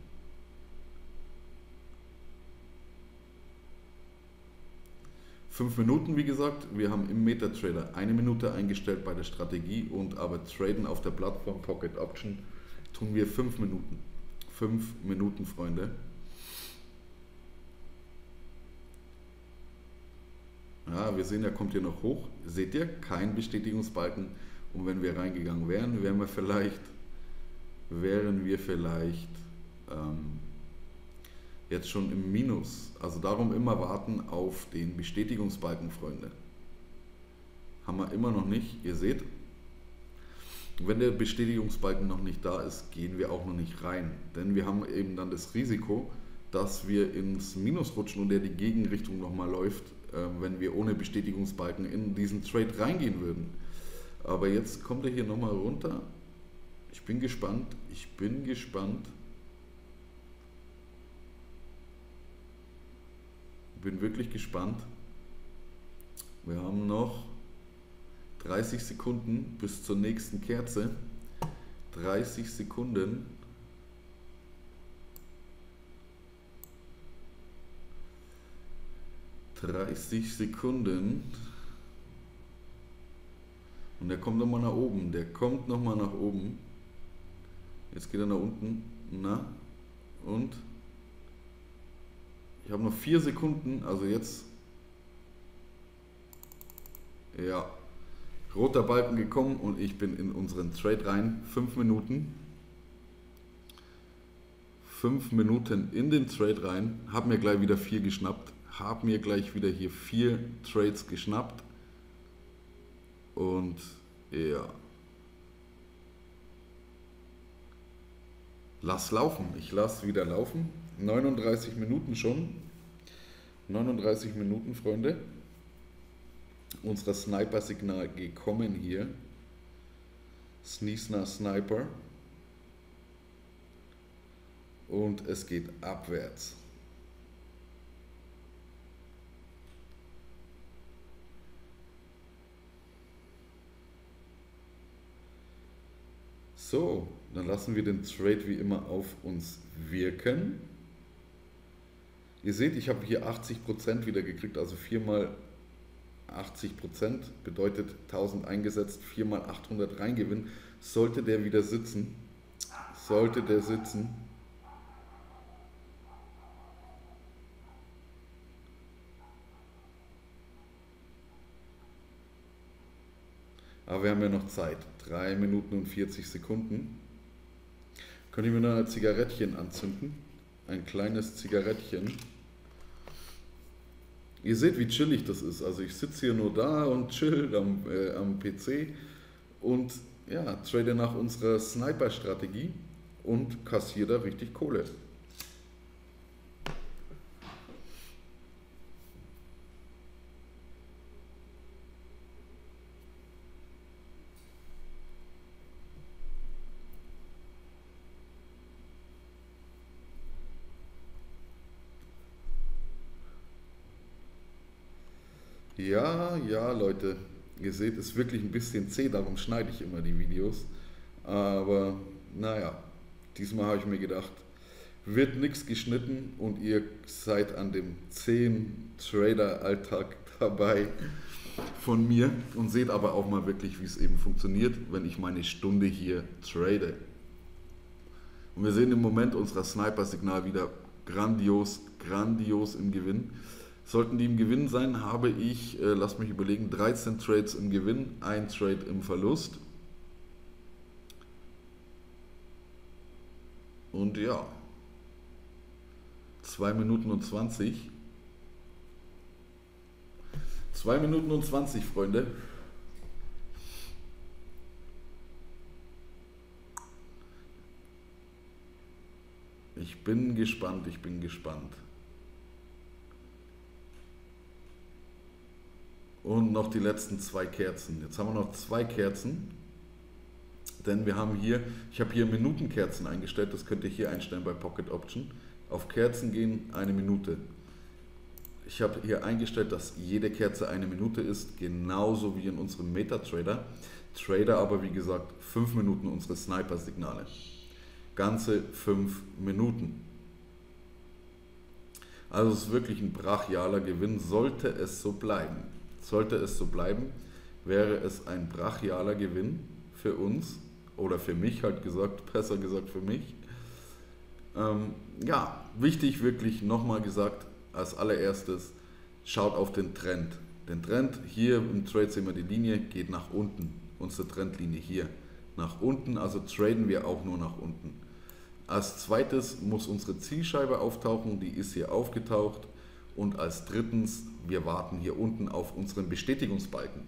Speaker 1: Fünf Minuten, wie gesagt, wir haben im MetaTrader eine Minute eingestellt bei der Strategie und aber traden auf der Plattform Pocket Option tun wir fünf Minuten. Fünf Minuten, Freunde. Ja, wir sehen, er kommt hier noch hoch. Seht ihr, kein Bestätigungsbalken. Und wenn wir reingegangen wären, wären wir vielleicht wären wir vielleicht ähm, jetzt schon im Minus. Also darum immer warten auf den Bestätigungsbalken, Freunde. Haben wir immer noch nicht. Ihr seht, wenn der Bestätigungsbalken noch nicht da ist, gehen wir auch noch nicht rein. Denn wir haben eben dann das Risiko, dass wir ins Minus rutschen und der die Gegenrichtung nochmal läuft, wenn wir ohne Bestätigungsbalken in diesen Trade reingehen würden. Aber jetzt kommt er hier nochmal runter ich bin gespannt. Ich bin gespannt. Bin wirklich gespannt. Wir haben noch 30 Sekunden bis zur nächsten Kerze. 30 Sekunden. Dreißig Sekunden. Und der kommt nochmal nach oben. Der kommt nochmal nach oben. Jetzt geht er nach unten. Na? Und? Ich habe noch vier Sekunden, also jetzt. Ja. Roter Balken gekommen und ich bin in unseren Trade rein. Fünf Minuten. Fünf Minuten in den Trade rein. Hab mir gleich wieder vier geschnappt. Hab mir gleich wieder hier vier Trades geschnappt. Und ja. Lass laufen. Ich lass wieder laufen. 39 Minuten schon. 39 Minuten, Freunde. Unser Sniper-Signal gekommen hier. Sneesner Sniper. Und es geht abwärts. So, dann lassen wir den Trade wie immer auf uns wirken. Ihr seht, ich habe hier 80% wieder gekriegt, also 4 mal 80% bedeutet 1000 eingesetzt, 4 mal 800 reingewinnen. Sollte der wieder sitzen, sollte der sitzen, Aber wir haben ja noch Zeit. 3 Minuten und 40 Sekunden. Könnte ich mir noch ein Zigarettchen anzünden? Ein kleines Zigarettchen. Ihr seht, wie chillig das ist. Also ich sitze hier nur da und chill am, äh, am PC und ja, trade nach unserer Sniper-Strategie und kassiere da richtig Kohle. Ja, ja, Leute, ihr seht, ist wirklich ein bisschen zäh, darum schneide ich immer die Videos. Aber naja, diesmal habe ich mir gedacht, wird nichts geschnitten und ihr seid an dem 10 Trader-Alltag dabei von mir und seht aber auch mal wirklich, wie es eben funktioniert, wenn ich meine Stunde hier trade. Und wir sehen im Moment unser Sniper-Signal wieder grandios, grandios im Gewinn. Sollten die im Gewinn sein, habe ich, äh, lass mich überlegen, 13 Trades im Gewinn, ein Trade im Verlust. Und ja, 2 Minuten und 20. 2 Minuten und 20, Freunde. Ich bin gespannt, ich bin gespannt. Und noch die letzten zwei Kerzen. Jetzt haben wir noch zwei Kerzen. Denn wir haben hier, ich habe hier Minutenkerzen eingestellt, das könnt ihr hier einstellen bei Pocket Option. Auf Kerzen gehen eine Minute. Ich habe hier eingestellt, dass jede Kerze eine Minute ist, genauso wie in unserem MetaTrader. Trader aber wie gesagt 5 Minuten unsere Sniper-Signale. Ganze 5 Minuten. Also es ist wirklich ein brachialer Gewinn, sollte es so bleiben. Sollte es so bleiben, wäre es ein brachialer Gewinn für uns oder für mich halt gesagt, besser gesagt für mich. Ähm, ja, wichtig wirklich nochmal gesagt, als allererstes, schaut auf den Trend. Den Trend hier im Trade sehen wir die Linie, geht nach unten. Unsere Trendlinie hier nach unten, also traden wir auch nur nach unten. Als zweites muss unsere Zielscheibe auftauchen, die ist hier aufgetaucht. Und als drittens, wir warten hier unten auf unseren Bestätigungsbalken.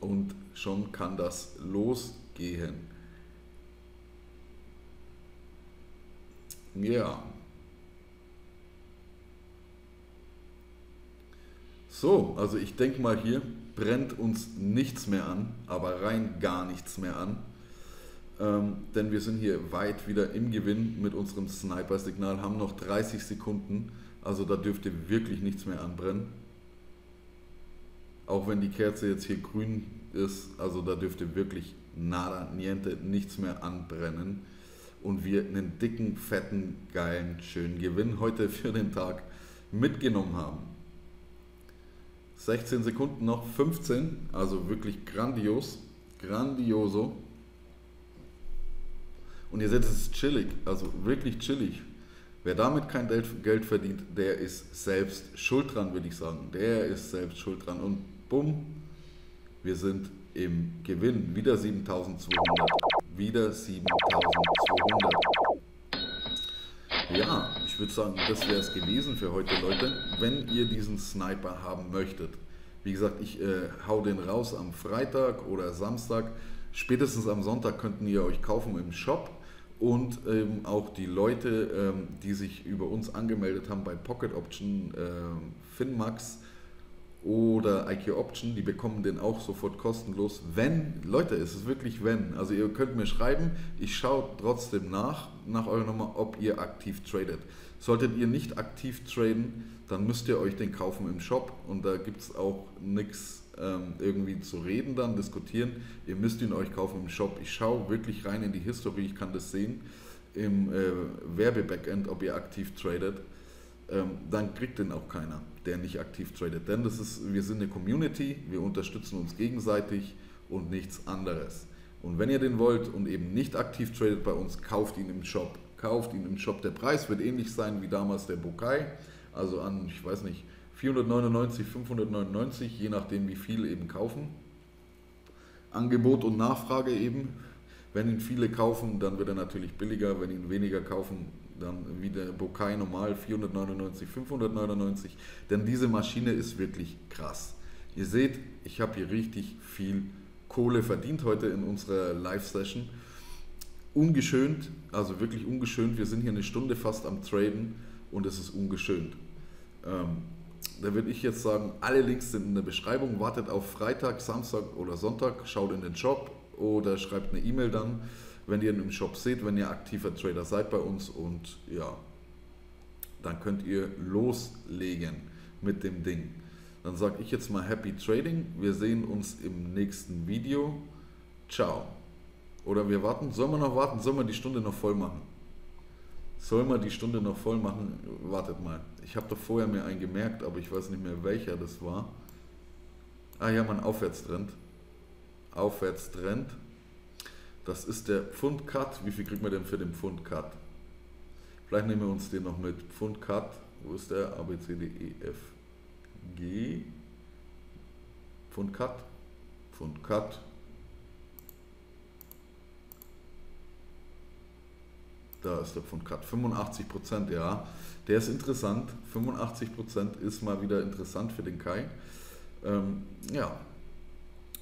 Speaker 1: Und schon kann das losgehen. Ja. So, also ich denke mal hier brennt uns nichts mehr an, aber rein gar nichts mehr an. Ähm, denn wir sind hier weit wieder im Gewinn mit unserem Sniper-Signal, haben noch 30 Sekunden also da dürfte wirklich nichts mehr anbrennen. Auch wenn die Kerze jetzt hier grün ist, also da dürfte wirklich nada, niente, nichts mehr anbrennen. Und wir einen dicken, fetten, geilen, schönen Gewinn heute für den Tag mitgenommen haben. 16 Sekunden noch, 15, also wirklich grandios, grandioso. Und ihr seht, es ist chillig, also wirklich chillig. Wer damit kein Geld verdient, der ist selbst schuld dran, würde ich sagen. Der ist selbst schuld dran. Und bumm, wir sind im Gewinn. Wieder 7200. Wieder 7200. Ja, ich würde sagen, das wäre es gewesen für heute, Leute. Wenn ihr diesen Sniper haben möchtet, wie gesagt, ich äh, hau den raus am Freitag oder Samstag. Spätestens am Sonntag könnten ihr euch kaufen im Shop und ähm, auch die Leute, ähm, die sich über uns angemeldet haben bei Pocket Option, äh, Finmax oder IQ Option, die bekommen den auch sofort kostenlos. Wenn, Leute, es ist wirklich wenn. Also ihr könnt mir schreiben, ich schaue trotzdem nach, nach eurer Nummer, ob ihr aktiv tradet. Solltet ihr nicht aktiv traden, dann müsst ihr euch den kaufen im Shop und da gibt es auch nichts ähm, irgendwie zu reden, dann diskutieren. Ihr müsst ihn euch kaufen im Shop. Ich schaue wirklich rein in die Historie, ich kann das sehen im äh, Werbe-Backend, ob ihr aktiv tradet. Ähm, dann kriegt den auch keiner, der nicht aktiv tradet. Denn das ist, wir sind eine Community, wir unterstützen uns gegenseitig und nichts anderes. Und wenn ihr den wollt und eben nicht aktiv tradet bei uns, kauft ihn im Shop. Kauft ihn im Shop. Der Preis wird ähnlich sein wie damals der Bokai. Also an, ich weiß nicht, 499, 599, je nachdem wie viel eben kaufen. Angebot und Nachfrage eben. Wenn ihn viele kaufen, dann wird er natürlich billiger. Wenn ihn weniger kaufen, dann wie der Bokai normal 499, 599. Denn diese Maschine ist wirklich krass. Ihr seht, ich habe hier richtig viel Kohle verdient heute in unserer Live-Session. Ungeschönt, also wirklich ungeschönt. Wir sind hier eine Stunde fast am Traden und es ist ungeschönt. Ähm, da würde ich jetzt sagen, alle Links sind in der Beschreibung. Wartet auf Freitag, Samstag oder Sonntag, schaut in den Shop oder schreibt eine E-Mail dann, wenn ihr ihn im Shop seht, wenn ihr aktiver Trader seid bei uns und ja, dann könnt ihr loslegen mit dem Ding. Dann sage ich jetzt mal Happy Trading. Wir sehen uns im nächsten Video. Ciao. Oder wir warten. Sollen wir noch warten? Sollen wir die Stunde noch voll machen? Sollen wir die Stunde noch voll machen? Wartet mal. Ich habe doch vorher mir einen gemerkt, aber ich weiß nicht mehr welcher das war. Ah ja, mein Aufwärtstrend. Aufwärtstrend. Das ist der Pfund Cut. Wie viel kriegt man denn für den Pfund Cut? Vielleicht nehmen wir uns den noch mit. Pfund Cut. Wo ist der? A, B, C, D, E, F, G. Pfund Cut. Pfund Cut. Da ist der Pfund Cut. 85 Prozent, ja. Der ist interessant. 85 Prozent ist mal wieder interessant für den Kai. Ähm, ja,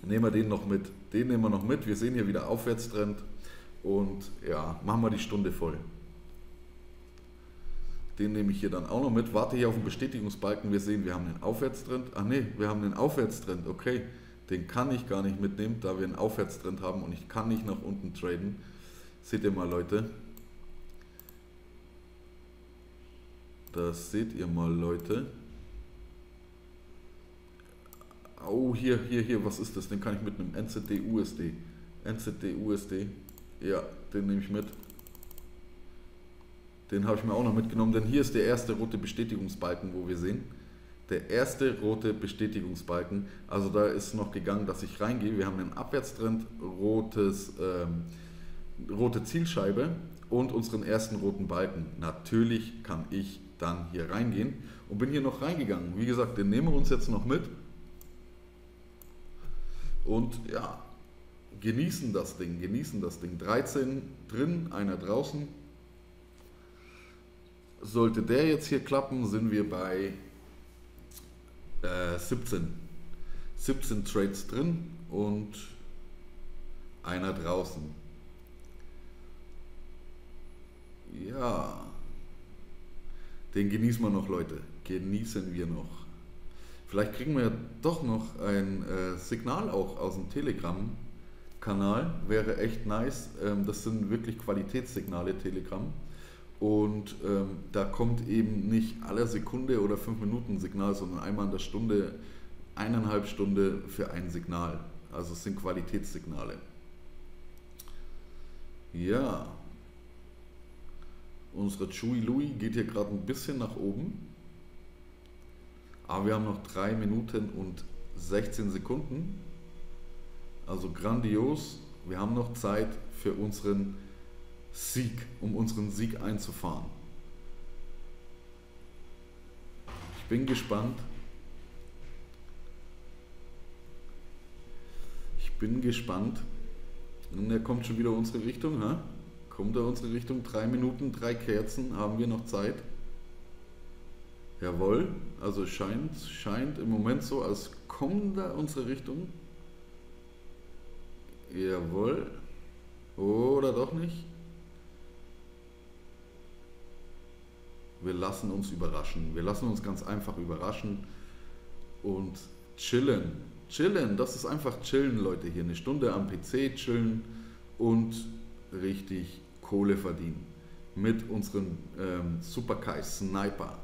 Speaker 1: nehmen wir den noch mit. Den nehmen wir noch mit. Wir sehen hier wieder Aufwärtstrend. Und ja, machen wir die Stunde voll. Den nehme ich hier dann auch noch mit. Warte hier auf den Bestätigungsbalken. Wir sehen, wir haben den Aufwärtstrend. Ach nee, wir haben den Aufwärtstrend. Okay, den kann ich gar nicht mitnehmen, da wir einen Aufwärtstrend haben und ich kann nicht nach unten traden. Seht ihr mal, Leute. Das seht ihr mal, Leute. Oh, hier, hier, hier, was ist das? Den kann ich mitnehmen. NZD USD. NZD USD. Ja, den nehme ich mit. Den habe ich mir auch noch mitgenommen, denn hier ist der erste rote Bestätigungsbalken, wo wir sehen. Der erste rote Bestätigungsbalken. Also da ist noch gegangen, dass ich reingehe. Wir haben einen Abwärtstrend, rotes, ähm, rote Zielscheibe und unseren ersten roten Balken. Natürlich kann ich dann hier reingehen und bin hier noch reingegangen. Wie gesagt, den nehmen wir uns jetzt noch mit und ja, genießen das Ding, genießen das Ding. 13 drin, einer draußen. Sollte der jetzt hier klappen, sind wir bei äh, 17. 17 Trades drin und einer draußen. Ja, den genießen wir noch, Leute. Genießen wir noch. Vielleicht kriegen wir ja doch noch ein äh, Signal auch aus dem Telegram-Kanal. Wäre echt nice. Ähm, das sind wirklich Qualitätssignale, Telegram. Und ähm, da kommt eben nicht alle Sekunde oder fünf Minuten Signal, sondern einmal in der Stunde, eineinhalb Stunde für ein Signal. Also es sind Qualitätssignale. Ja, Unsere Chui Lui geht hier gerade ein bisschen nach oben. Aber wir haben noch 3 Minuten und 16 Sekunden. Also grandios. Wir haben noch Zeit für unseren Sieg, um unseren Sieg einzufahren. Ich bin gespannt. Ich bin gespannt. Und er kommt schon wieder unsere Richtung, ha? Kommt er unsere Richtung? Drei Minuten, drei Kerzen, haben wir noch Zeit? Jawohl, also scheint, scheint im Moment so, als kommt er unsere Richtung. Jawohl. Oder doch nicht? Wir lassen uns überraschen. Wir lassen uns ganz einfach überraschen und chillen. Chillen, das ist einfach chillen, Leute. Hier eine Stunde am PC chillen und richtig Kohle verdienen. Mit unserem ähm, Superkai Sniper.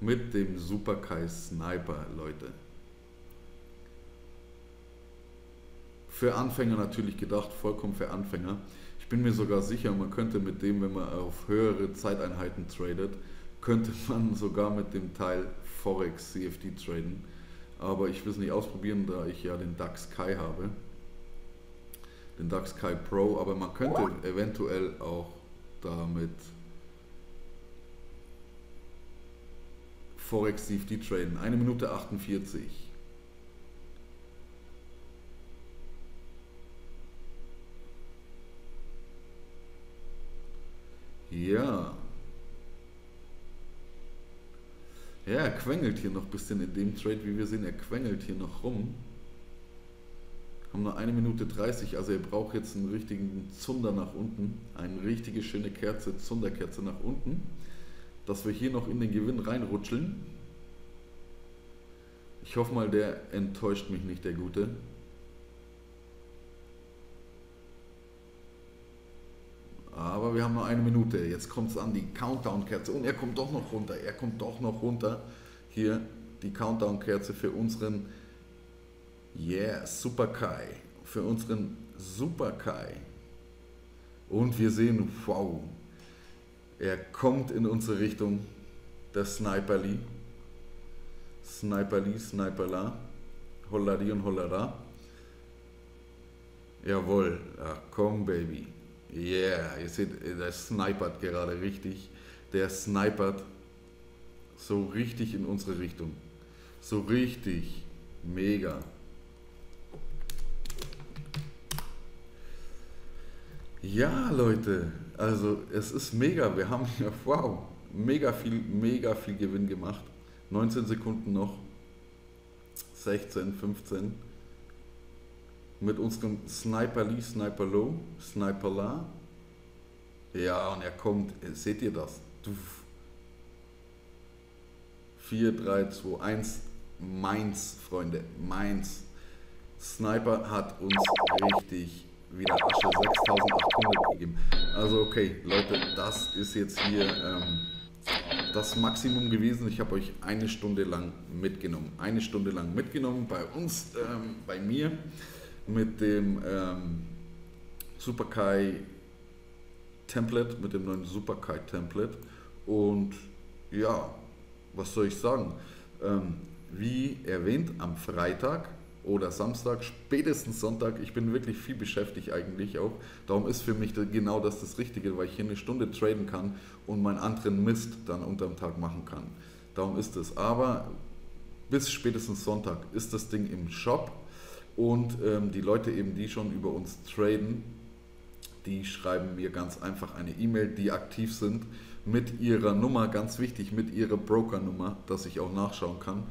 Speaker 1: Mit dem Superkai Sniper, Leute. Für Anfänger natürlich gedacht, vollkommen für Anfänger. Ich bin mir sogar sicher, man könnte mit dem, wenn man auf höhere Zeiteinheiten tradet, könnte man sogar mit dem Teil Forex CFD traden. Aber ich will es nicht ausprobieren, da ich ja den DAX Kai habe den Dark Sky Pro, aber man könnte eventuell auch damit Forex CFD traden. Eine Minute 48. Ja. Ja, er quengelt hier noch ein bisschen in dem Trade, wie wir sehen. Er quengelt hier noch rum. Haben nur eine Minute 30, also er braucht jetzt einen richtigen Zunder nach unten. Eine richtige schöne Kerze, Zunderkerze nach unten. Dass wir hier noch in den Gewinn reinrutscheln. Ich hoffe mal, der enttäuscht mich nicht, der Gute. Aber wir haben nur eine Minute. Jetzt kommt es an die Countdown-Kerze. Und er kommt doch noch runter. Er kommt doch noch runter. Hier die Countdown-Kerze für unseren Yeah, Super Kai. Für unseren Super Kai. Und wir sehen, wow, er kommt in unsere Richtung. Der Sniper Lee. Sniper Lee, Sniper La. Holladi und Hollada. Jawohl, Ach, komm Baby. Yeah, ihr seht, der snipert gerade richtig. Der snipert so richtig in unsere Richtung. So richtig. Mega. Ja, Leute, also es ist mega. Wir haben hier, wow, mega viel, mega viel Gewinn gemacht. 19 Sekunden noch. 16, 15 mit unserem Sniper Lee, Sniper Low, Sniper La. Ja, und er kommt, seht ihr das? 4, 3, 2, 1, Mainz, Freunde, Mainz. Sniper hat uns richtig wieder Asche 6800 gegeben. Also okay, Leute, das ist jetzt hier ähm, das Maximum gewesen. Ich habe euch eine Stunde lang mitgenommen. Eine Stunde lang mitgenommen bei uns, ähm, bei mir mit dem ähm, SuperKai Template, mit dem neuen SuperKai Template. Und ja, was soll ich sagen? Ähm, wie erwähnt, am Freitag oder Samstag, spätestens Sonntag, ich bin wirklich viel beschäftigt eigentlich auch. Darum ist für mich genau das das Richtige, weil ich hier eine Stunde traden kann und meinen anderen Mist dann unterm Tag machen kann. Darum ist es. Aber bis spätestens Sonntag ist das Ding im Shop und ähm, die Leute eben, die schon über uns traden, die schreiben mir ganz einfach eine E-Mail, die aktiv sind, mit ihrer Nummer, ganz wichtig, mit ihrer Broker-Nummer, dass ich auch nachschauen kann,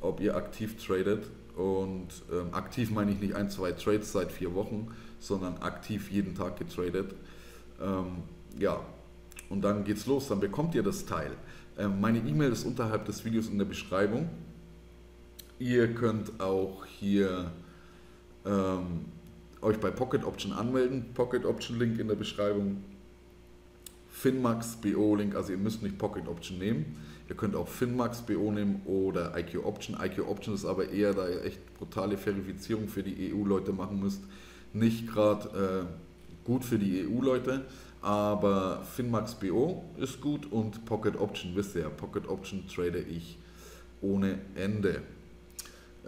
Speaker 1: ob ihr aktiv tradet. Und ähm, aktiv meine ich nicht ein, zwei Trades seit vier Wochen, sondern aktiv jeden Tag getradet. Ähm, ja, und dann geht's los, dann bekommt ihr das Teil. Ähm, meine E-Mail ist unterhalb des Videos in der Beschreibung. Ihr könnt auch hier ähm, euch bei Pocket Option anmelden. Pocket Option Link in der Beschreibung. Finmax BO Link, also ihr müsst nicht Pocket Option nehmen. Ihr könnt auch Finmax BO nehmen oder IQ Option. IQ Option ist aber eher, da ihr echt brutale Verifizierung für die EU-Leute machen müsst. Nicht gerade äh, gut für die EU-Leute, aber Finmax BO ist gut und Pocket Option, wisst ihr ja, Pocket Option trade ich ohne Ende.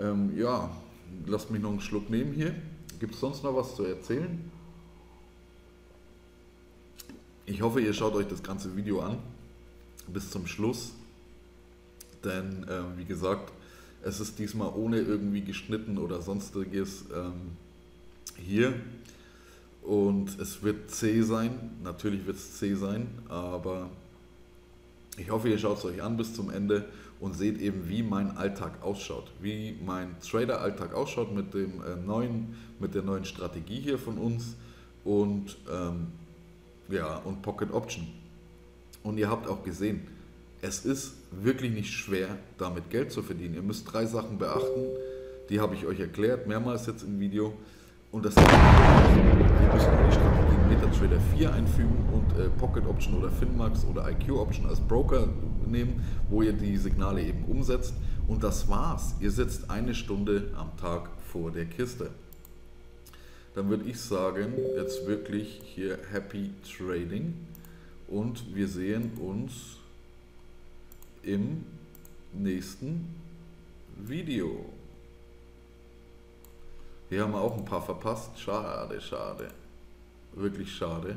Speaker 1: Ähm, ja, lasst mich noch einen Schluck nehmen hier. Gibt es sonst noch was zu erzählen? Ich hoffe, ihr schaut euch das ganze Video an bis zum Schluss. Denn, äh, wie gesagt, es ist diesmal ohne irgendwie geschnitten oder sonstiges ähm, hier. Und es wird zäh sein. Natürlich wird es zäh sein, aber ich hoffe, ihr schaut es euch an bis zum Ende und seht eben, wie mein Alltag ausschaut, wie mein Trader-Alltag ausschaut mit, dem, äh, neuen, mit der neuen Strategie hier von uns und, ähm, ja, und Pocket Option. Und ihr habt auch gesehen, es ist wirklich nicht schwer, damit Geld zu verdienen. Ihr müsst drei Sachen beachten, die habe ich euch erklärt, mehrmals jetzt im Video. Und das ist, ihr müsst die Strategie MetaTrader 4 einfügen und äh, Pocket Option oder Finmax oder IQ Option als Broker nehmen, wo ihr die Signale eben umsetzt. Und das war's. Ihr sitzt eine Stunde am Tag vor der Kiste. Dann würde ich sagen, jetzt wirklich hier Happy Trading und wir sehen uns im nächsten Video. Hier haben wir auch ein paar verpasst. Schade, schade. Wirklich schade.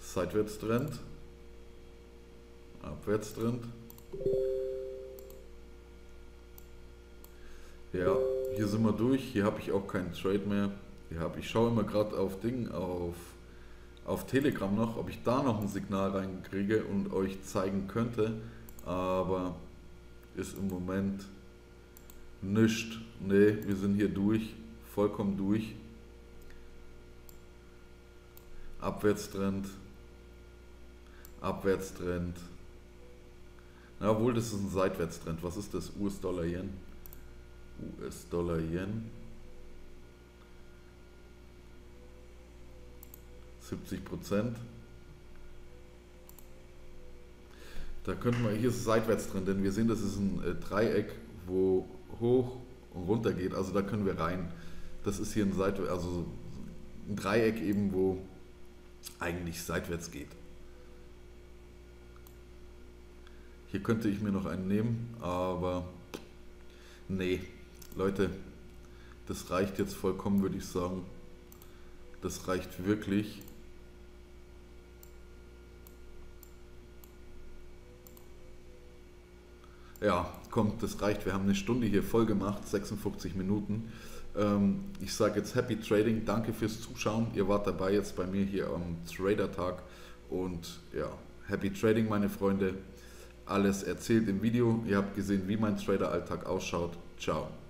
Speaker 1: Seitwärtstrend. Abwärtstrend. Ja, hier sind wir durch. Hier habe ich auch keinen Trade mehr. hier habe. Ich schaue immer gerade auf Ding, auf, auf Telegram noch, ob ich da noch ein Signal reinkriege und euch zeigen könnte, aber ist im Moment nichts. Ne, wir sind hier durch, vollkommen durch. Abwärtstrend, Abwärtstrend. Na wohl, das ist ein Seitwärtstrend. Was ist das? US-Dollar-Yen. US-Dollar-Yen. 70 Prozent. Da könnten wir, hier ist seitwärts drin, denn wir sehen, das ist ein äh, Dreieck, wo hoch und runter geht. Also da können wir rein. Das ist hier ein Seitwärts, also ein Dreieck eben, wo eigentlich seitwärts geht. Hier könnte ich mir noch einen nehmen, aber nee, Leute, das reicht jetzt vollkommen, würde ich sagen. Das reicht wirklich. Ja, kommt, das reicht. Wir haben eine Stunde hier voll gemacht, 56 Minuten. Ähm, ich sage jetzt Happy Trading, danke fürs Zuschauen. Ihr wart dabei jetzt bei mir hier am Trader-Tag. Und ja, Happy Trading, meine Freunde. Alles erzählt im Video. Ihr habt gesehen, wie mein Trader-Alltag ausschaut. Ciao.